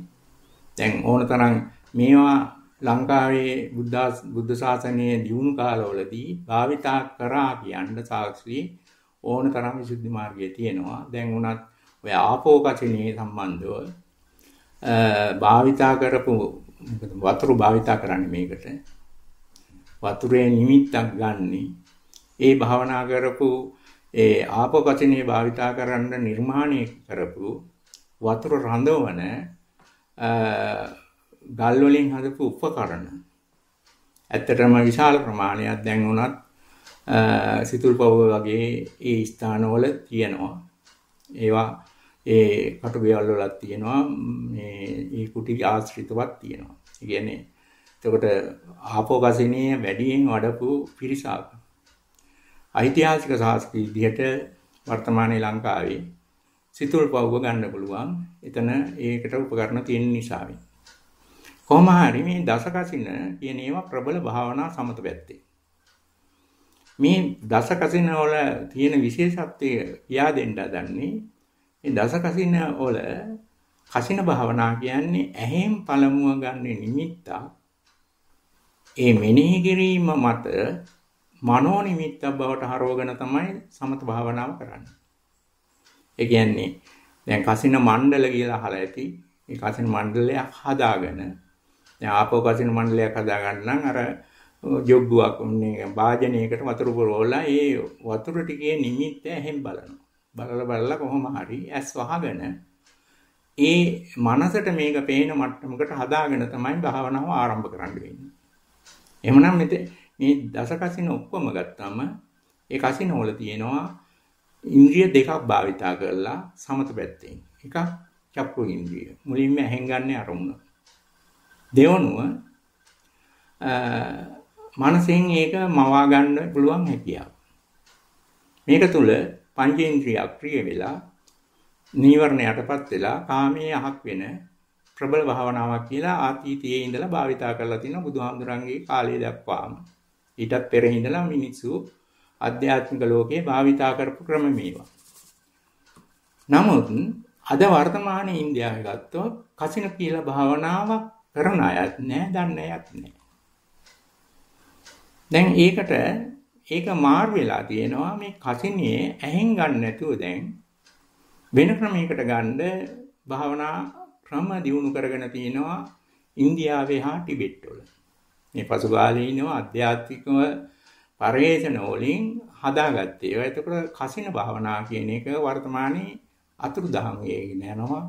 දැන් ඕනතරම් මේවා ලංකාවේ බුද්ධ බුද්ධ ශාසනයේ දියුණු කාලවලදී භාවිතා කරා කියන්න සාක්ෂි ඕන තරම් විසුද්ධි මාර්ගයේ තියෙනවා. දැන් උනත් ඔය ආපෝකචිනේ සම්බන්ධව භාවිතා කරපු වතුරු භාවිතා කරන්නේ මේකට. වතුරේ නිමිත්තක් ගන්නි. ඒ භාවනා කරපු ඒ ආපෝකචිනේ භාවිතා කරන්න නිර්මාණය කරපු වතුර රඳවන ගල් වලින් හදපු උපකරණ ඇත්තටම විශාල ප්‍රමාණයක් දැන් උනත් සිතුල්පව වගේ ඒ ස්ථානවල තියෙනවා. ඒවා ඒ කටුගෙවල් වලත් තියෙනවා මේ ඒ කුටි ආශ්‍රිතවත් තියෙනවා. ඒ කියන්නේ එතකොට ආපෝගසිනිය වැඩියෙන් වඩපු පිරිසක් ඓතිහාසික සාස්ත්‍රීය විදිහට වර්තමානයේ ලංකාවේ සිතුල්පව්ව ගන්න පුළුවන්. එතන ඒකට උපකරණ තියෙන නිසාවෙන්. කොහොම හරි මේ දසකසින කියන ඒවා ප්‍රබල භාවනා සමත පැත්තේ. මේ දසකසින වල තියෙන විශේෂත්වය කියා දෙන්න හදන්නේ මේ දසකසින වල කසින භාවනා කියන්නේ ඇහෙන් පළමුව ගන්න නිමිත්ත ඒ මෙනෙහි කිරීම මත මනෝ නිමිත්තක් බවට හරවගෙන තමයි සමත භාවනාව කරන්නේ. ඒ කියන්නේ දැන් කසින මණ්ඩල කියලා අහලා ඇති. මේ කසින මණ්ඩලයක් හදාගෙන දැන් ආපෝ කසින මණ්ඩලයක් හදාගන්න නම් අර ජොග්ගුවක් මේ වාජනයකට වතුර පුරවලා ඒ වතුර ටිකේ නිමිත්ත හැම් බලනවා. බලලා බලලා කොහොම හරි ඇස් වහගෙන ඒ මනසට මේක පේන මට්ටමකට හදාගෙන තමයි භාවනාව ආරම්භ කරන්න වෙන්නේ. එහෙමනම් මෙතේ මේ දස කසින ඔක්කොම ගත්තාම ඒ කසින වල තියෙනවා ඉන්ද්‍රිය දෙකක් භාවිතා කරලා සමත පැත්තෙන්. එකක් චක්කු ඉන්ද්‍රිය. මුලින්ම ඇහෙන් ගන්න අරමුණ. දෙවනුව මනසෙන් ඒක මවා ගන්න පුළුවන් හැකියාව. මේක තුල පංචේන්ද්‍රිය අක්‍රිය වෙලා නීවරණ යටපත් වෙලා කාමයේ අහක් වෙන ප්‍රබල භාවනාවක් කියලා ආතීතයේ ඉඳලා භාවිතා කරලා තිනවා බුදුහාමුදුරන්ගේ කාලය දක්වාම. ඊටත් පෙර ඉඳලා මිනිස්සු අධ්‍යාත්මික ලෝකේ භාවිතා කරපු ක්‍රම මේවා. නමුත් අද වර්තමානයේ ඉන්දියාවේ ගත්තොත් කසින කියලා භාවනාවක් කරන අයත් නැහැ, දන්නේ අයත් නැහැ. දැන් ඒකට ඒක මාර් වෙලා තියෙනවා මේ කසිනියේ ඇහෙන් ගන්න නැතුව දැන් වෙන ක්‍රමයකට ගන්න භාවනා ක්‍රම දියුණු කරගෙන තිනවා ඉන්දියාවේ හා ටිබෙට් වල. මේ පසුගාලේ ඉන්නවා අධ්‍යාත්මිකව පරිේෂණ වලින් හදාගත්තේ. ඒවා එතකොට කසින භාවනා කියන එක වර්තමානයේ අතුරුදහන් වෙගෙන යනවා.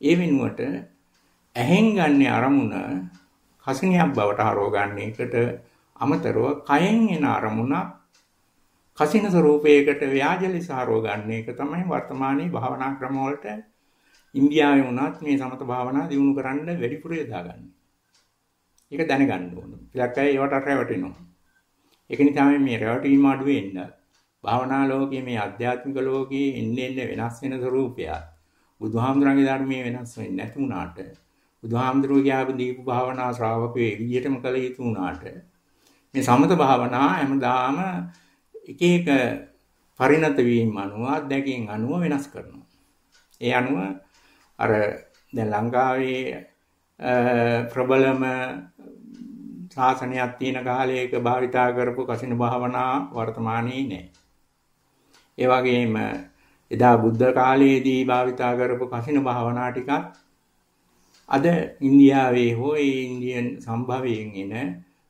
ඒ වෙනුවට ඇහෙන් ගන්න අරමුණ කසිනියක් බවට හරව ගන්න එකට අමතරව කයෙන් එන අරමුණක් කසින ස්වરૂපයකට ව්‍යාජ ලෙස හරව ගන්න එක තමයි වර්තමානයේ භාවනා ක්‍රම වලට ඉන්දියාවේ වුණත් මේ සමත භාවනා දියුණු කරන්න වැඩිපුර යොදාගන්නේ. ඒක දැනගන්න ඕන. ටිකක් අය ඒවට රැවටෙනවා. ඒක නිසා මේ රැවටීම අඩු වෙන්න භාවනා ලෝකයේ මේ ආධ්‍යාත්මික ලෝකයේ එන්නේ එන්නේ වෙනස් වෙන ස්වરૂපයක්. බුදුහාමුදුරන්ගේ ධර්මයේ වෙනස් වෙන්නේ නැති වුණාට බුදුහාමුදුරුවෝ කියපු දීපු භාවනා ශ්‍රාවකයෝ ඒ විදිහටම කළ යුතු වුණාට මේ සමත භාවනා හැමදාම එක එක පරිණත වීම අනුව අධ්‍යක්ෂින් අනුව වෙනස් කරනවා. ඒ අනුව අර දැන් ලංකාවේ ප්‍රබලම ශාසනයක් තියෙන කාලයක භාවිතා කරපු කසින භාවනා වර්තමානයේ නැහැ. ඒ වගේම එදා බුද්ධ කාලයේදී භාවිතා කරපු කසින භාවනා ටිකත් අද ඉන්දියාවේ හෝ ඒ ඉන්දියන් සම්භවයෙන් එන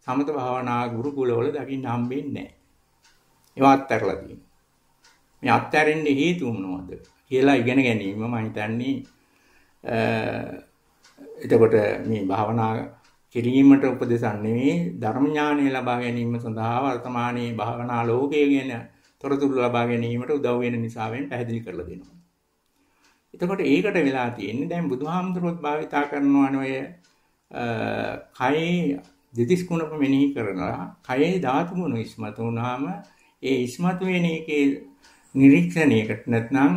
සමත භාවනා ගුරුකුලවල දකින්න හම්බෙන්නේ නැහැ. ඒවා අත්හැරලා තියෙනවා. මේ අත්හැරෙන්න හේතු මොනවද කියලා ඉගෙන ගැනීම මම හිතන්නේ එතකොට මේ භාවනා කිරීමට උපදෙසක් නෙවෙයි ධර්ම ඥානය ලබා ගැනීම සඳහා වර්තමානයේ භාවනා ලෝකයේ ගැන තොරතුරු ලබා ගැනීමට උදව් වෙන නිසාවෙන් පැහැදිලි කරලා දෙනවා. එතකොට ඒකට වෙලා තියෙන්නේ දැන් බුදුහාමුදුරුවෝත් භාවිතා කරනවනේ ඔය කයේ දෙතිස් කුණප මෙනෙහි කරනවා කයේ ධාතු ගුණ ඉස්මතු වුණාම ඒ ඉස්මතු වෙන එකේ නිරීක්ෂණයකට නැත්නම්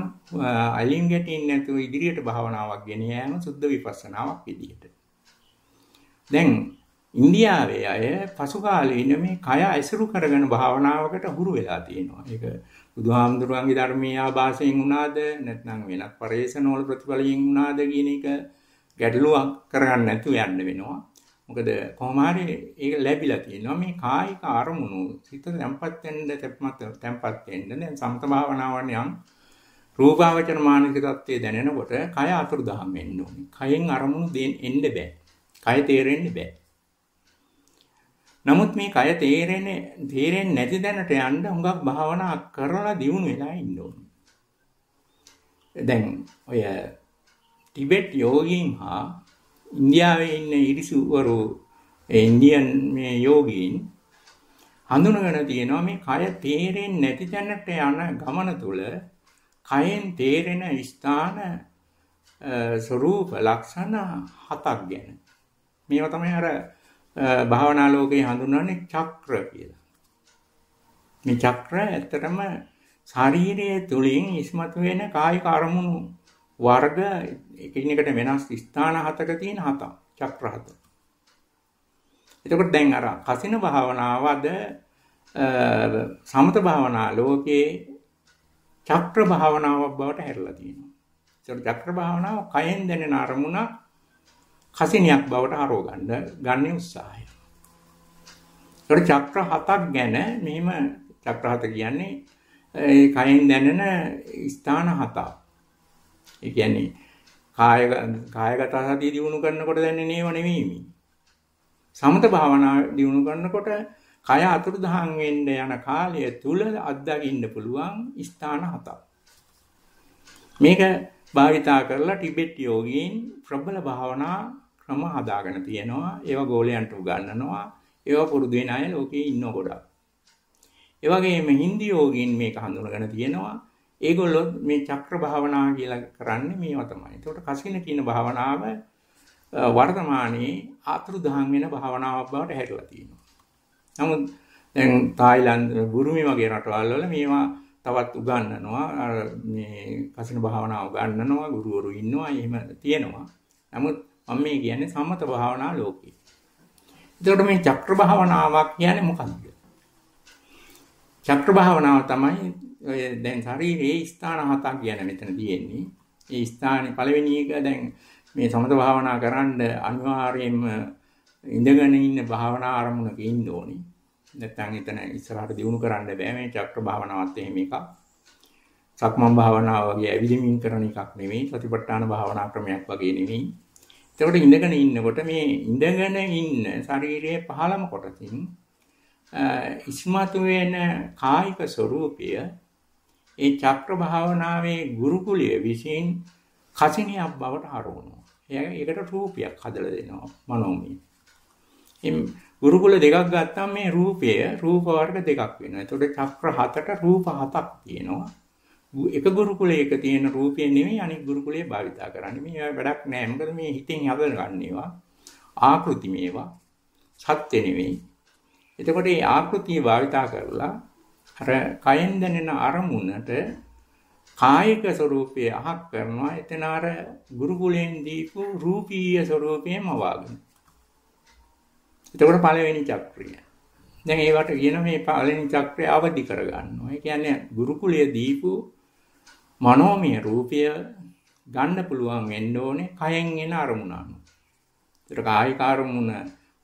අලින් ගැටින් නැතුව ඉදිරියට භාවනාවක් ගෙන යාම සුද්ධ විපස්සනාවක් විදියට. දැන් ඉන්දියාවේ අය පසු කාලේ ඉන්න මේ කය ඇසුරු කරගෙන භාවනාවකට හුරු වෙලා තියෙනවා. ඒක බුදුහාමුදුරුවන්ගේ ධර්මීය ආభాසයෙන් වුණාද නැත්නම් වෙනත් පරේෂණ වල ප්‍රතිඵලයෙන් වුණාද කියන එක ගැටලුවක් කරගන්න නැතුව යන්න වෙනවා. මොකද කොහොම හරි ඒක ලැබිලා තියෙනවා මේ කායික අරමුණු සිත තැම්පත් වෙන්න තැම්පත් වෙන්න දැන් සමත භාවනාවන් යම් රූපාවචර මානසික தත්ත්වය දැනෙනකොට කය අතුරුදහන් වෙන්න ඕනේ. කයෙන් අරමුණු දෙන්න බෑ. කය තේරෙන්න බෑ. නමුත් මේ කය තේරෙන්නේ තේරෙන්නේ නැති දැනට යන්න හුඟක් භාවනා කරලා දියුණු වෙලා ඉන්න ඕනේ. දැන් ඔය ටිබෙට් යෝගීන් හා ඉන්දියාවේ ඉන්න ඉරිසුවරු ඉන්දියන් මේ යෝගීන් හඳුනගෙන තියෙනවා මේ කය තේරෙන්නේ නැති තැනට යන ගමන තුල කයෙන් තේරෙන ස්ථාන ස්වરૂප ලක්ෂණ හතක් ගැන මේවා තමයි අර භාවනා ලෝකේ හඳුන්වන්නේ චක්‍ර කියලා. මේ චක්‍ර ඇත්තටම ශාරීරිය තුලින් ඉස්මතු වෙන කායික අරමුණු වර්ග එකිනෙකට වෙනස් ස්ථාන හතක තියෙන හතක් චක්‍ර හත. එතකොට දැන් අර කසින භාවනාවද සමත භාවනා ලෝකේ චක්‍ර භාවනාවක් බවට හැරලා තියෙනවා. ඒකට චක්‍ර භාවනාව කයෙන් දැනෙන අරමුණක් කසිනියක් බවට හරව ගන්න ගන්න උත්සාහය. ඒකට චක්‍ර හතක් ගැන මෙහිම චක්‍ර හත කියන්නේ ඒ කයෙන් දැනෙන ස්ථාන හතක්. ඒ කියන්නේ කාය කායගත සතිය දිනු කරනකොට දැනෙන ඒව නෙවෙයි. සමත භාවනා දිනු කරනකොට කය අතුරුදහන් වෙන්න යන කාලය තුල අත්දකින්න පුළුවන් ස්ථාන හතක්. මේක භාවිතා කරලා ටිබෙට් යෝගීන් ප්‍රබල භාවනා ක්‍රම හදාගෙන තියෙනවා. ඒවා ගෝලයන්ට උගන්වනවා. ඒවා පුරුදු වෙන අය ලෝකේ ඉන්න ගොඩක්. ඒ වගේම හින්දි යෝගීන් මේක හඳුනගෙන තියෙනවා. ඒගොල්ලෝ මේ චක්‍ර භාවනා කියලා කරන්නේ මේවා තමයි. ඒකට කසින කියන භාවනාව වර්තමානයේ අතුරුදහන් වෙන භාවනාවක් බවට හැරලා තියෙනවා. නමුත් දැන් තායිලන්ත බුරුමි වගේ රටවල් වල මේවා තවත් උගන්වනවා මේ කසින භාවනාව උගන්වනවා ගුරුවරු ඉන්නවා එහෙම තියෙනවා. නමුත් මම මේ කියන්නේ සමත භාවනා ලෝකේ. එතකොට මේ චක්‍ර භාවනාවක් කියන්නේ මොකක්ද? චක්‍ර භාවනාව තමයි ඔය දැන් ශරීරයේ ස්ථාන හතක් කියන මෙතන තියෙන්නේ. ඒ ස්ථානේ පළවෙනි එක දැන් මේ සමත භාවනා කරන්න අනිවාර්යයෙන්ම ඉඳගෙන ඉන්න භාවනා ආරමුණක ඉන්න ඕනි. නැත්නම් එතන ඉස්සරහට දියුණු කරන්න බෑ මේ චක්‍ර භාවනාවත් එහෙම එකක්. සක්මන් භාවනාව වගේ ඇවිදිමින් කරන එකක් නෙමෙයි. සතිපට්ඨාන භාවනා ක්‍රමයක් වගේ නෙමෙයි. එතකොට ඉඳගෙන ඉන්නකොට මේ ඉඳගෙන ඉන්න ශරීරයේ පහළම කොටසින් ඉස්මතු වෙන කායික ස්වરૂපය ඒ චක්‍ර භාවනාවේ ගුරුකුලයේ විසින් කසිනියක් බවට හරවනවා. ඒකට රූපයක් හදලා දෙනවා මනෝමය. එම් ගුරුකුල දෙකක් ගත්තාම මේ රූපය රූප වර්ග දෙකක් වෙනවා. එතකොට චක්‍ර හතට රූප හතක් තියෙනවා. එක ගුරුකුලයක තියෙන රූපය නෙමෙයි අනිත් ගුරුකුලයේ භාවිතා කරන්නේ. මේ වැඩක් නෑ. මොකද මේ හිතෙන් හදලා ගන්නේවා. ආකෘති මේවා. සත්‍ය නෙමෙයි. එතකොට මේ ආකෘතිය භාවිතා කරලා අර කයෙන් දැනෙන අරමුණට කායික ස්වરૂපයේ අහක් කරනවා එතන අර ගුරුකුලෙන් දීපු රූපීය ස්වરૂපයම වාගෙන. එතකොට පළවෙනි චක්‍රය. දැන් ඒවට කියන මේ පළවෙනි චක්‍රය අවදි කරගන්නවා. ඒ කියන්නේ ගුරුකුලයේ දීපු මනෝමය රූපය ගන්න පුළුවන් වෙන්න ඕනේ කයෙන් එන අරමුණ අනුව. ඒතර කායික අරමුණ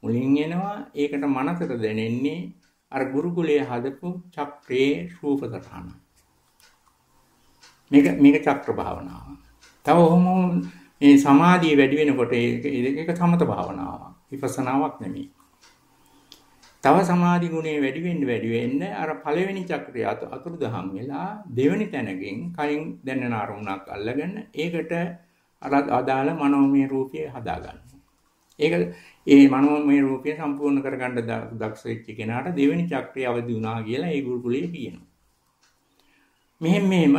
මුලින් එනවා ඒකට මනසට දැනෙන්නේ අර ගුරුකුලයේ හදපු චක්‍රයේ රූප සටහන. මේක මේක චක්‍ර භාවනාව. තව ඔහොම මේ සමාධිය වැඩි වෙනකොට ඒක සමත භාවනාවක්. විපස්සනාවක් නෙමෙයි. තව සමාධි ගුණය වැඩි වෙන්න වැඩි වෙන්න අර පළවෙනි චක්‍රය අතුරුදහන් වෙලා දෙවෙනි තැනකින් කයින් දැනෙන අරමුණක් අල්ලගෙන ඒකට අර අදාළ මනෝමය රූපය හදාගන්න. ඒක ඒ මනෝමය රූපය සම්පූර්ණ කරගන්න දක්ෂ වෙච්ච කෙනාට දෙවෙනි චක්‍රය අවදි වුණා කියලා ඒ ගුරුකුලයේ කියනවා. මෙහෙම මෙහෙම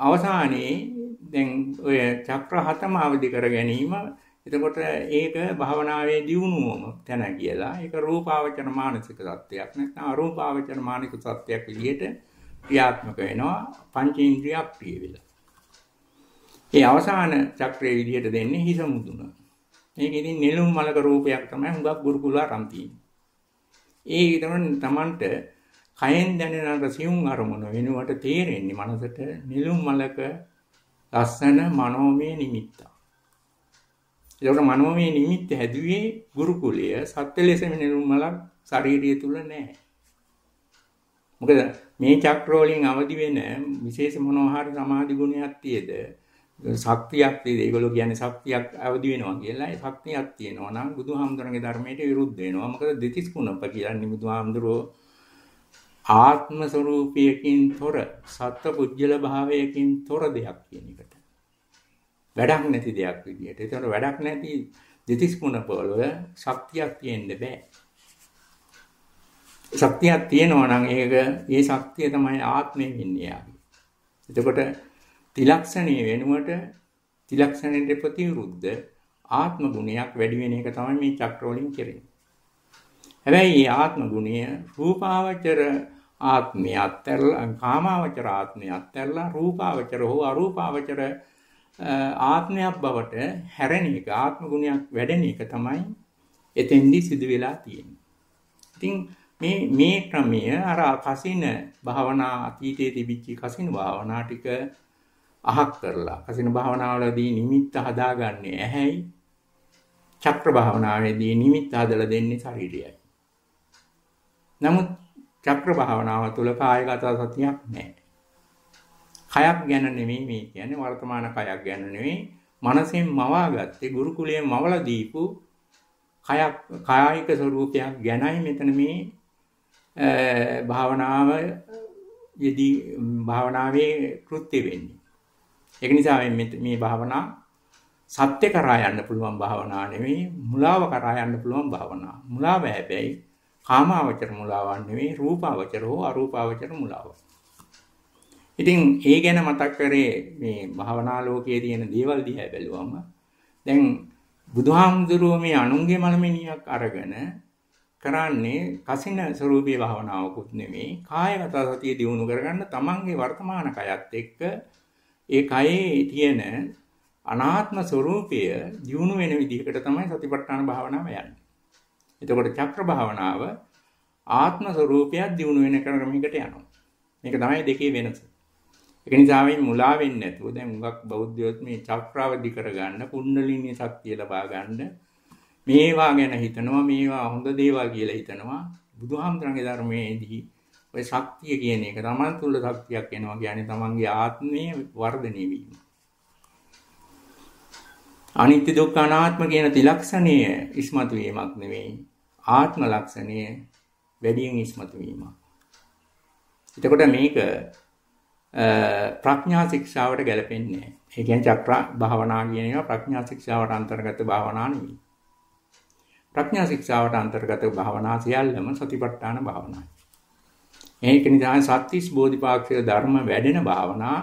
අවසානයේ දැන් ඔය චක්‍ර හතම අවදි කර ගැනීම එතකොට ඒක භාවනාවේ දියුණුවම තැන කියලා ඒක රූපාවචර මානසික සත්‍යයක් නැත්නම් අරූපාවචර මානසික සත්‍යයක් විදිහට ක්‍රියාත්මක වෙනවා පංචේන්ද්‍රියක් ප්‍රිය වෙලා. ඒ අවසාන චක්‍රයේ විදිහට දෙන්නේ හිස මුදුන. මේක ඉතින් නෙළුම් මලක රූපයක් තමයි හුඟක් ගුරුකුලා රම් තියෙන්නේ. ඒ තමයි Tamanට කයෙන් දැනෙන අර සියුම් අරමුණ වෙනුවට තේරෙන්නේ මනසට නෙළුම් මලක ලස්සන මනෝමය නිමිත්තක්. ඒකට මනෝමය නිමිත්ත හැදුවේ ගුරුකුලය සත්‍ය ලෙස නෙළුම් මලක් ශාරීරිය තුල නැහැ. මොකද මේ චක්‍රෝලින් අවදි වෙන විශේෂ මොනෝහාරි සමාධි ගුණයක් තියේද ශක්තියක් තියෙද ඒගොල්ලෝ කියන්නේ ශක්තියක් අවදි වෙනවා කියලා. ඒ ශක්තියක් තියෙනවා. නම් බුදුහාමුදුරන්ගේ ධර්මයට විරුද්ධ වෙනවා. මොකද දෙතිස් කුණප කියන්නේ බුදුහාමුදුරෝ ආත්ම ස්වરૂපයකින් තොර සත්ව පුජ්‍යල භාවයකින් තොර දෙයක් කියන එකට. වැඩක් නැති දෙයක් විදියට. ඒතකොට වැඩක් නැති දෙතිස් කුණපවල ශක්තියක් තියෙන්න බෑ. ශක්තියක් තියෙනවා නම් ඒක ඒ ශක්තිය තමයි ආත්මය වෙන්නේ යාගේ. එතකොට තිලක්ෂණයේ වෙනුවට තිලක්ෂණයට ප්‍රතිවිරුද්ධ ආත්ම ගුණයක් වැඩි වෙන එක තමයි මේ චක්‍රවලින් කෙරෙන්නේ. හැබැයි මේ ආත්ම ගුණය රූපාවචර ආත්මය අත්හැරලා කාමාවචර ආත්මය අත්හැරලා රූපාවචර හෝ අරූපාවචර ආත්මයක් බවට හැරෙන එක ආත්ම ගුණයක් වැඩෙන එක තමයි එතෙන්දි සිදු වෙලා තියෙන්නේ. ඉතින් මේ මේ ක්‍රමය අර කසින භාවනා අතීතයේ තිබිච්ච කසින භාවනා ටික අහක් කරලා කසින භාවනාවලදී නිමිත්ත හදාගන්නේ ඇහැයි චක්‍ර භාවනාවේදී නිමිත්ත හදලා දෙන්නේ ශරීරයයි. නමුත් චක්‍ර භාවනාව තුළ කායගත සතියක් නැහැ. කයක් ගැන නෙමෙයි මේ කියන්නේ වර්තමාන කයක් ගැන නෙමෙයි මනසෙන් මවාගත්තේ ගුරුකුලයෙන් මවලා දීපු කයක් කායික ස්වરૂපයක් ගැනයි මෙතන මේ භාවනාව යෙදී භාවනාවේ කෘත්‍ය වෙන්නේ. ඒක නිසා මේ භාවනා සත්‍ය කරා යන්න පුළුවන් භාවනා නෙවෙයි මුලාව කරා යන්න පුළුවන් භාවනා. මුලාව හැබැයි කාමාවචර මුලාවක් නෙවෙයි රූපාවචර හෝ අරූපාවචර මුලාවක්. ඉතින් ඒ ගැන මතක් කරේ මේ භාවනා ලෝකයේ තියෙන දේවල් දිහා බැලුවම දැන් බුදුහාමුදුරුවෝ මේ අනුන්ගේ මලමිනියක් අරගෙන කරන්නේ කසින ස්වරූපී භාවනාවකුත් නෙමෙයි කායගත සතිය දියුණු කරගන්න තමන්ගේ වර්තමාන කයත් එක්ක ඒ කයේ තියෙන අනාත්ම ස්වરૂපය දියුණු වෙන විදිහකට තමයි සතිපට්ඨාන භාවනාව යන්නේ. එතකොට චක්‍ර භාවනාව ආත්ම ස්වરૂපයක් දියුණු වෙන ක්‍රමයකට යනවා. මේක තමයි දෙකේ වෙනස. ඒක නිසා මේ මුලා වෙන්නේ නැතුව දැන් හුඟක් බෞද්ධයොත් මේ චක්‍රාවදි කරගන්න කුණ්ඩලිනී ශක්තිය ලබා ගන්න මේවා ගැන හිතනවා මේවා හොඳ දේවල් කියලා හිතනවා බුදුහාමුදුරන්ගේ ධර්මයේදී ඔය ශක්තිය කියන එක තමන් තුළ ශක්තියක් එනවා කියන්නේ තමන්ගේ ආත්මයේ වර්ධනය වීම. අනිත්‍ය දුක්ඛ අනාත්ම කියන ත්‍රිලක්ෂණය ඉස්මතු වීමක් නෙවෙයි ආත්ම ලක්ෂණය වැඩියෙන් ඉස්මතු වීමක්. එතකොට මේක ප්‍රඥා ශික්ෂාවට ගැලපෙන්නේ නැහැ. ඒ කියන්නේ චක්‍ර භාවනා කියන ඒවා ප්‍රඥා ශික්ෂාවට අන්තර්ගත භාවනා නෙවෙයි. ප්‍රඥා ශික්ෂාවට අන්තර්ගත භාවනා සියල්ලම සතිපට්ඨාන භාවනායි. ඒක නිසා සත්‍තිස් බෝධිපාක්ෂික ධර්ම වැඩෙන භාවනා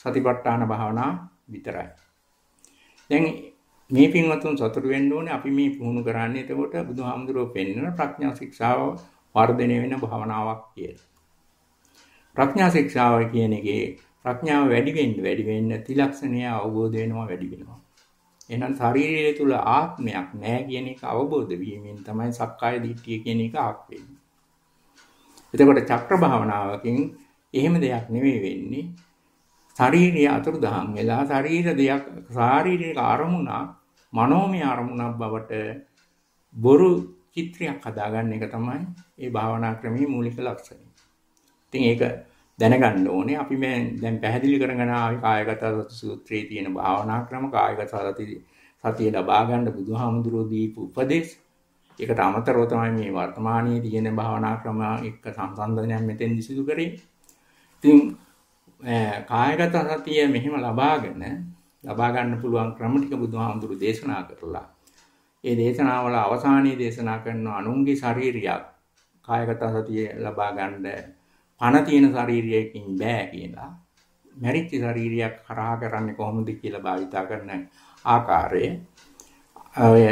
සතිපට්ඨාන භාවනා විතරයි. දැන් මේ පින්වතුන් සතුටු වෙන්න ඕනේ අපි මේ පුහුණු කරන්නේ එතකොට බුදුහාමුදුරුවෝ පෙන්වන ප්‍රඥා ශික්ෂාව වර්ධනය වෙන භාවනාවක් කියලා. ප්‍රඥා ශික්ෂාව කියන එකේ ප්‍රඥාව වැඩි වෙන්න වැඩි වෙන්න ත්‍රිලක්ෂණය අවබෝධ වෙනවා වැඩි වෙනවා. එහෙනම් ශරීරය තුල ආත්මයක් නැහැ කියන එක අවබෝධ වීමෙන් තමයි සක්කාය දිට්ඨිය කියන එක ආක් වෙන්නේ. එතකොට චක්‍ර භාවනාවකින් එහෙම දෙයක් නෙවෙයි වෙන්නේ. ශාරීරිය අතුරුදහන් වෙලා ශරීර දෙයක් ශාරීරික අරමුණක් මනෝමය අරමුණක් බවට බොරු චිත්‍රයක් හදාගන්න එක තමයි මේ භාවනා ක්‍රමයේ මූලික ලක්ෂණය. ඉතින් ඒක දැනගන්න ඕනේ අපි මේ දැන් පැහැදිලි කරගෙන ආවේ කායගත සති සූත්‍රයේ තියෙන භාවනා ක්‍රම කායගත සති සතිය ලබා ගන්න බුදුහාමුදුරෝ දීපු උපදේශ ඒකට අමතරව තමයි මේ වර්තමානයේ තියෙන භාවනා ක්‍රම එක්ක සංසන්දනයක් මෙතෙන්දි සිදු කරේ. ඉතින් කායගත සතිය මෙහිම ලබාගෙන ලබා ගන්න පුළුවන් ක්‍රම ටික බුදුහාමුදුරු දේශනා කරලා ඒ දේශනාවල අවසානයේ දේශනා කරන අනුන්ගේ ශරීරයක් කායගත සතිය ලබා ගන්න පණ තියෙන ශරීරයකින් බෑ කියලා. මැරිච්ච ශරීරයක් කරහා කරන්නේ කොහොමද කියලා භාවිතා කරන ආකාරය ඔය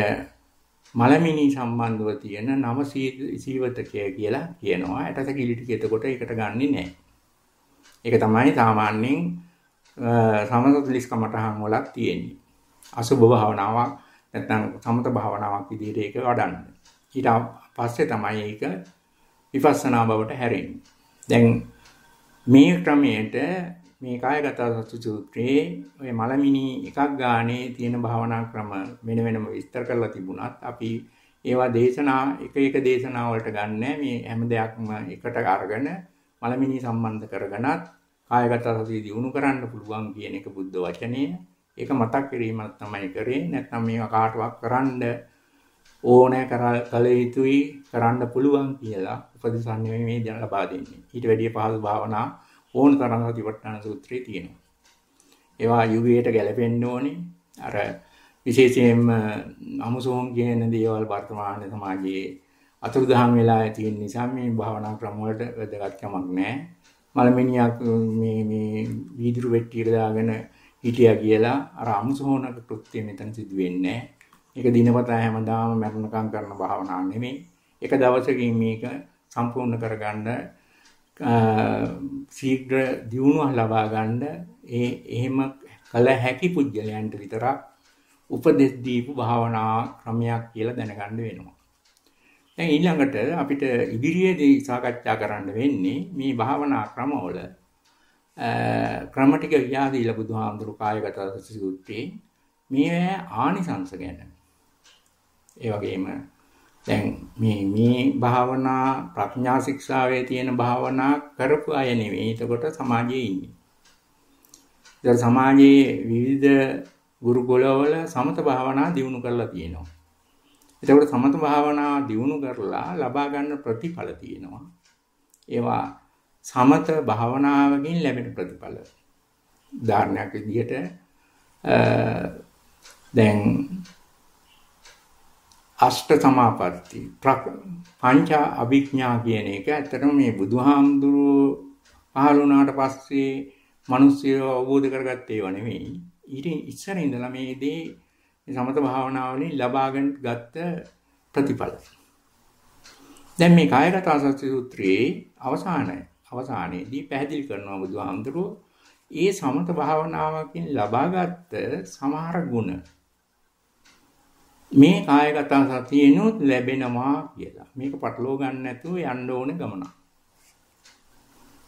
මලමිනී සම්බන්ධව තියෙන නව සීවතකය කියලා කියනවා. ඇටස කිලි ටික එතකොට ඒකට ගන්නෙ නෑ. ඒක තමයි සාමාන්‍යයෙන් සමතලිස් කමටහන් වලක් තියෙන්නේ. අසුභ භාවනාවක් නැත්නම් සමත භාවනාවක් විදිහට ඒක වඩන්න. ඊට පස්සේ තමයි ඒක විපස්සනා බවට හැරෙන්නේ. දැන් මේ ක්‍රමයට මේ කායගත සති සූත්‍රයේ ඔය මලමිනි එකක් ගානේ තියෙන භාවනා ක්‍රම වෙන වෙනම විස්තර කරලා තිබුණත් අපි ඒවා දේශනා එක එක දේශනා වලට ගන්න මේ හැම දෙයක්ම එකට අරගෙන මලමිනි සම්බන්ධ කරගෙනත් කායගත සතිය දිනු කරන්න පුළුවන් කියන එක බුද්ධ වචනය. ඒක මතක් කිරීමක් තමයි කරේ. නැත්නම් මේවා කාටවත් කරන්න ඕනෑ කල යුතුයි කරන්න පුළුවන් කියලා උපදෙසන්නේ මේ දැන ලබා දෙන්නේ. ඊට වැඩිය පහසු භාවනා ඕන තරම් සතිපට්ඨාන සූත්‍රයේ තියෙනවා. ඒවා යුගයට ගැලපෙන්න ඕනේ. අර විශේෂයෙන්ම අමුසෝම් කියන දේවල් වර්තමාන සමාජයේ අතුරුදහන් වෙලා තියෙන නිසා මේ භාවනා ක්‍රම වලට වැදගත්කමක් නැහැ. මලමිනියක් මේ මේ වීදුරු වෙට්ටියට දාගෙන හිටියා කියලා අර අමුසෝනක කෘත්‍ය මෙතන සිදු වෙන්නේ නැහැ. ඒක දිනපතා හැමදාම මරණකම් කරන භාවනාවක් නෙමෙයි. එක දවසකින් මේක සම්පූර්ණ කරගන්න ශීඝ්‍ර දියුණුව ලබා ගන්න ඒ එහෙම කල හැකි පුජ්‍යලයන්ට විතරක් උපදෙස් දීපු භාවනා ක්‍රමයක් කියලා දැනගන්න වෙනවා. දැන් ඊළඟට අපිට ඉදිරියේදී සාකච්ඡා කරන්න වෙන්නේ මේ භාවනා ක්‍රමවල ක්‍රම ටික වියාදීලා බුදුහාමුදුරු කායගත සූත්‍රයේ මේ ආනිසංස ගැන. ඒ වගේම දැන් මේ මේ භාවනා ප්‍රඥා ශික්ෂාවේ තියෙන භාවනා කරපු අය නෙවෙයි. එතකොට සමාජයේ ඉන්නේ. දැන් සමාජයේ විවිධ ගුරුකුලවල සමත භාවනා දියුණු කරලා තියෙනවා. එතකොට සමත භාවනා දියුණු කරලා ලබා ගන්න ප්‍රතිඵල තියෙනවා. ඒවා සමත භාවනාවකින් ලැබෙන ප්‍රතිඵල. උදාහරණයක් විදිහට දැන් අෂ්ට සමාපatti පංච අභිඥා කියන එක ඇත්තටම මේ බුදුහාමුදුරුවෝ පහළ වුණාට පස්සේ මිනිස්සු අවබෝධ කරගත්තේ ඒවා නෙමෙයි. ඊට ඉස්සර ඉඳලා මේ දේ සමත භාවනාවලින් ලබාගෙන ගත්ත ප්‍රතිඵල. දැන් මේ කායගත ආසස්ති සූත්‍රයේ අවසානය අවසානයේදී පැහැදිලි කරනවා බුදුහාමුදුරුවෝ ඒ සමත භාවනාවකින් ලබාගත් සමහර ගුණ මේ කායගත සතියෙනුත් ලැබෙනවා කියලා. මේක පටලවා ගන්න නැතුව යන්න ඕනේ ගමන.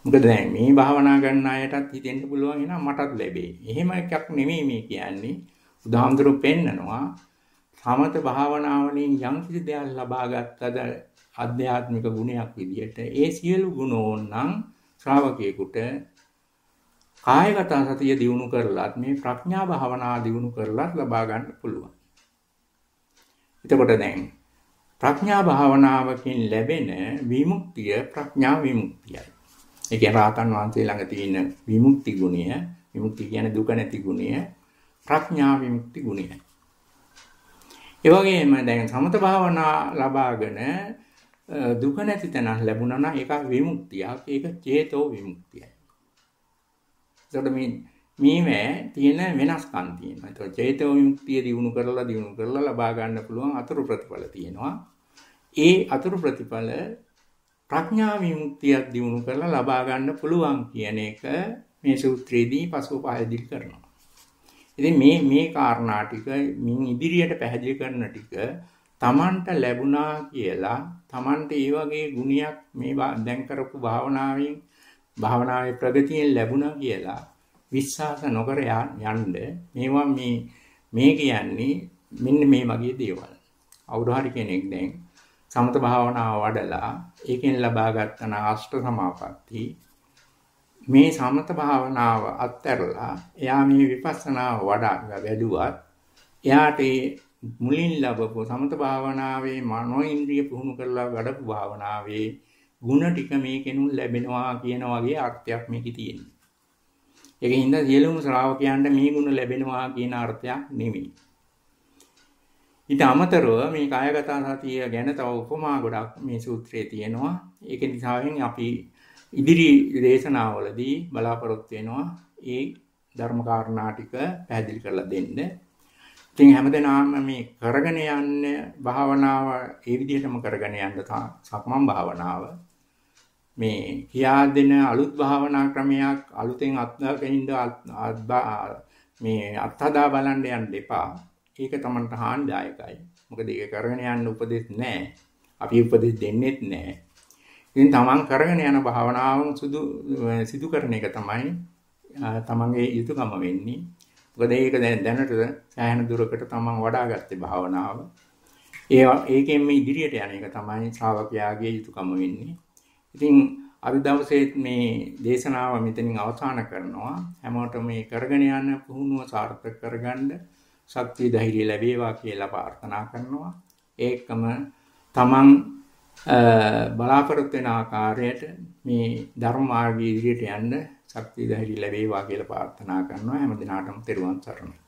මොකද දැන් මේ භාවනා කරන අයටත් හිතෙන්න පුළුවන් එනවා මටත් ලැබේ. එහෙම එකක් නෙමෙයි මේ කියන්නේ. උදාහරණයක් පෙන්නනවා සමත භාවනාවලින් යම් කිසි දෙයක් ලබා ගත්තද ආධ්‍යාත්මික ගුණයක් විදිහට ඒ සියලු ගුණෝන්නම් ශ්‍රාවකයෙකුට කායගත සතිය දියුණු කරලත් මේ ප්‍රඥා භාවනා දියුණු කරලත් ලබා ගන්න පුළුවන්. එතකොට දැන් ප්‍රඥා භාවනාවකින් ලැබෙන විමුක්තිය ප්‍රඥා විමුක්තියයි. ඒ කියන්නේ රාතන් වහන්සේ ළඟ තියෙන විමුක්ති ගුණය, විමුක්ති කියන්නේ දුක නැති ගුණය, ප්‍රඥා විමුක්ති ගුණයයි. ඒ වගේම දැන් සමත භාවනා ලබාගෙන දුක නැති තැනක් ලැබුණා නම් ඒක විමුක්තියක්. ඒක චේතෝ විමුක්තියයි. එතකොට මේ මේවැ තියෙන වෙනස්කම් තියෙනවා. එතකොට චේතෝ විමුක්තිය දිනු කරලා දිනු කරලා ලබා ගන්න පුළුවන් අතුරු ප්‍රතිඵල තියෙනවා. ඒ අතුරු ප්‍රතිඵල ප්‍රඥා විමුක්තියක් දිනු කරලා ලබා ගන්න පුළුවන් කියන එක මේ සූත්‍රයේදී පසුව පහදලා කරනවා. ඉතින් මේ මේ කාරණා ටික මින් ඉදිරියට පැහැදිලි කරන ටික තමන්ට ලැබුණා කියලා තමන්ට ඒ වගේ ගුණයක් මේ දැන් කරපු භාවනාවෙන් භාවනාවේ ප්‍රගතියෙන් ලැබුණා කියලා විශ්වාස නොකර යන්න මේවා මේ මේ කියන්නේ මෙන්න මේ වගේ දේවල්. අවුරුහරි කෙනෙක් දැන් සමත භාවනාව වඩලා ඒකෙන් ලබා ගන්න අෂ්ට සමාපatti මේ සමත භාවනාව අත්හැරලා එයා මේ විපස්සනාව වඩා වැඩුවත් එයාට මුලින් ලැබපු සමත භාවනාවේ මනෝ ඉන්ද්‍රිය පුහුණු කරලා වඩපු භාවනාවේ ಗುಣ ටික මේකෙනුත් ලැබෙනවා කියන වගේ අර්ථයක් මේකේ තියෙනවා. ඒකින්ද සියලුම ශ්‍රාවකයන්ට මේ ගුණ ලැබෙනවා කියන අර්ථයක් නෙමෙයි. ඊට අමතරව මේ කායගත සතිය ගැන තව උපමා ගොඩක් මේ සූත්‍රයේ තියෙනවා. ඒක නිසාවෙන් අපි ඉදිරි දේශනාවලදී බලාපොරොත්තු වෙනවා ඒ ධර්ම කාරණා ටික පැහැදිලි කරලා දෙන්න. ඉතින් හැමදෙනාම මේ කරගෙන යන්න භාවනාව ඒ විදිහටම කරගෙන යන්න සක්මන් භාවනාව මේ කියා දෙන අලුත් භාවනා ක්‍රමයක් අලුතෙන් අත්දකින්න මේ අත්හදා බලන්න යන්න එපා. ඒක තමන්ට හානිදායකයි. මොකද ඒක කරගෙන යන්න උපදෙස් නැහැ. අපි උපදෙස් දෙන්නෙත් නැහැ. ඉතින් තමන් කරගෙන යන භාවනාවන් සුදු සිදු කරන එක තමයි තමන්ගේ යුතුයකම වෙන්නේ. මොකද ඒක දැන් දැනට සෑහෙන දුරකට තමන් වඩාගත්තේ භාවනාව. ඒ ඒකෙන් මේ ඉදිරියට යන එක තමයි ශ්‍රාවකයාගේ යුතුයකම වෙන්නේ. ඉතින් අද දවසේ මේ දේශනාව මෙතනින් අවසන් කරනවා. හැමෝටම මේ කරගෙන යන පුහුණුව සාර්ථක කරගන්න ශක්තිය ධෛර්යය ලැබේවා කියලා ප්‍රාර්ථනා කරනවා. ඒකම තමන් බලාපොරොත්තු වෙන ආකාරයට මේ ධර්ම මාර්ගයේ ඉදිරියට යන්න ශක්තිය ධෛර්යය ලැබේවා කියලා ප්‍රාර්ථනා කරනවා හැම දිනාටම තෙරුවන් සරණයි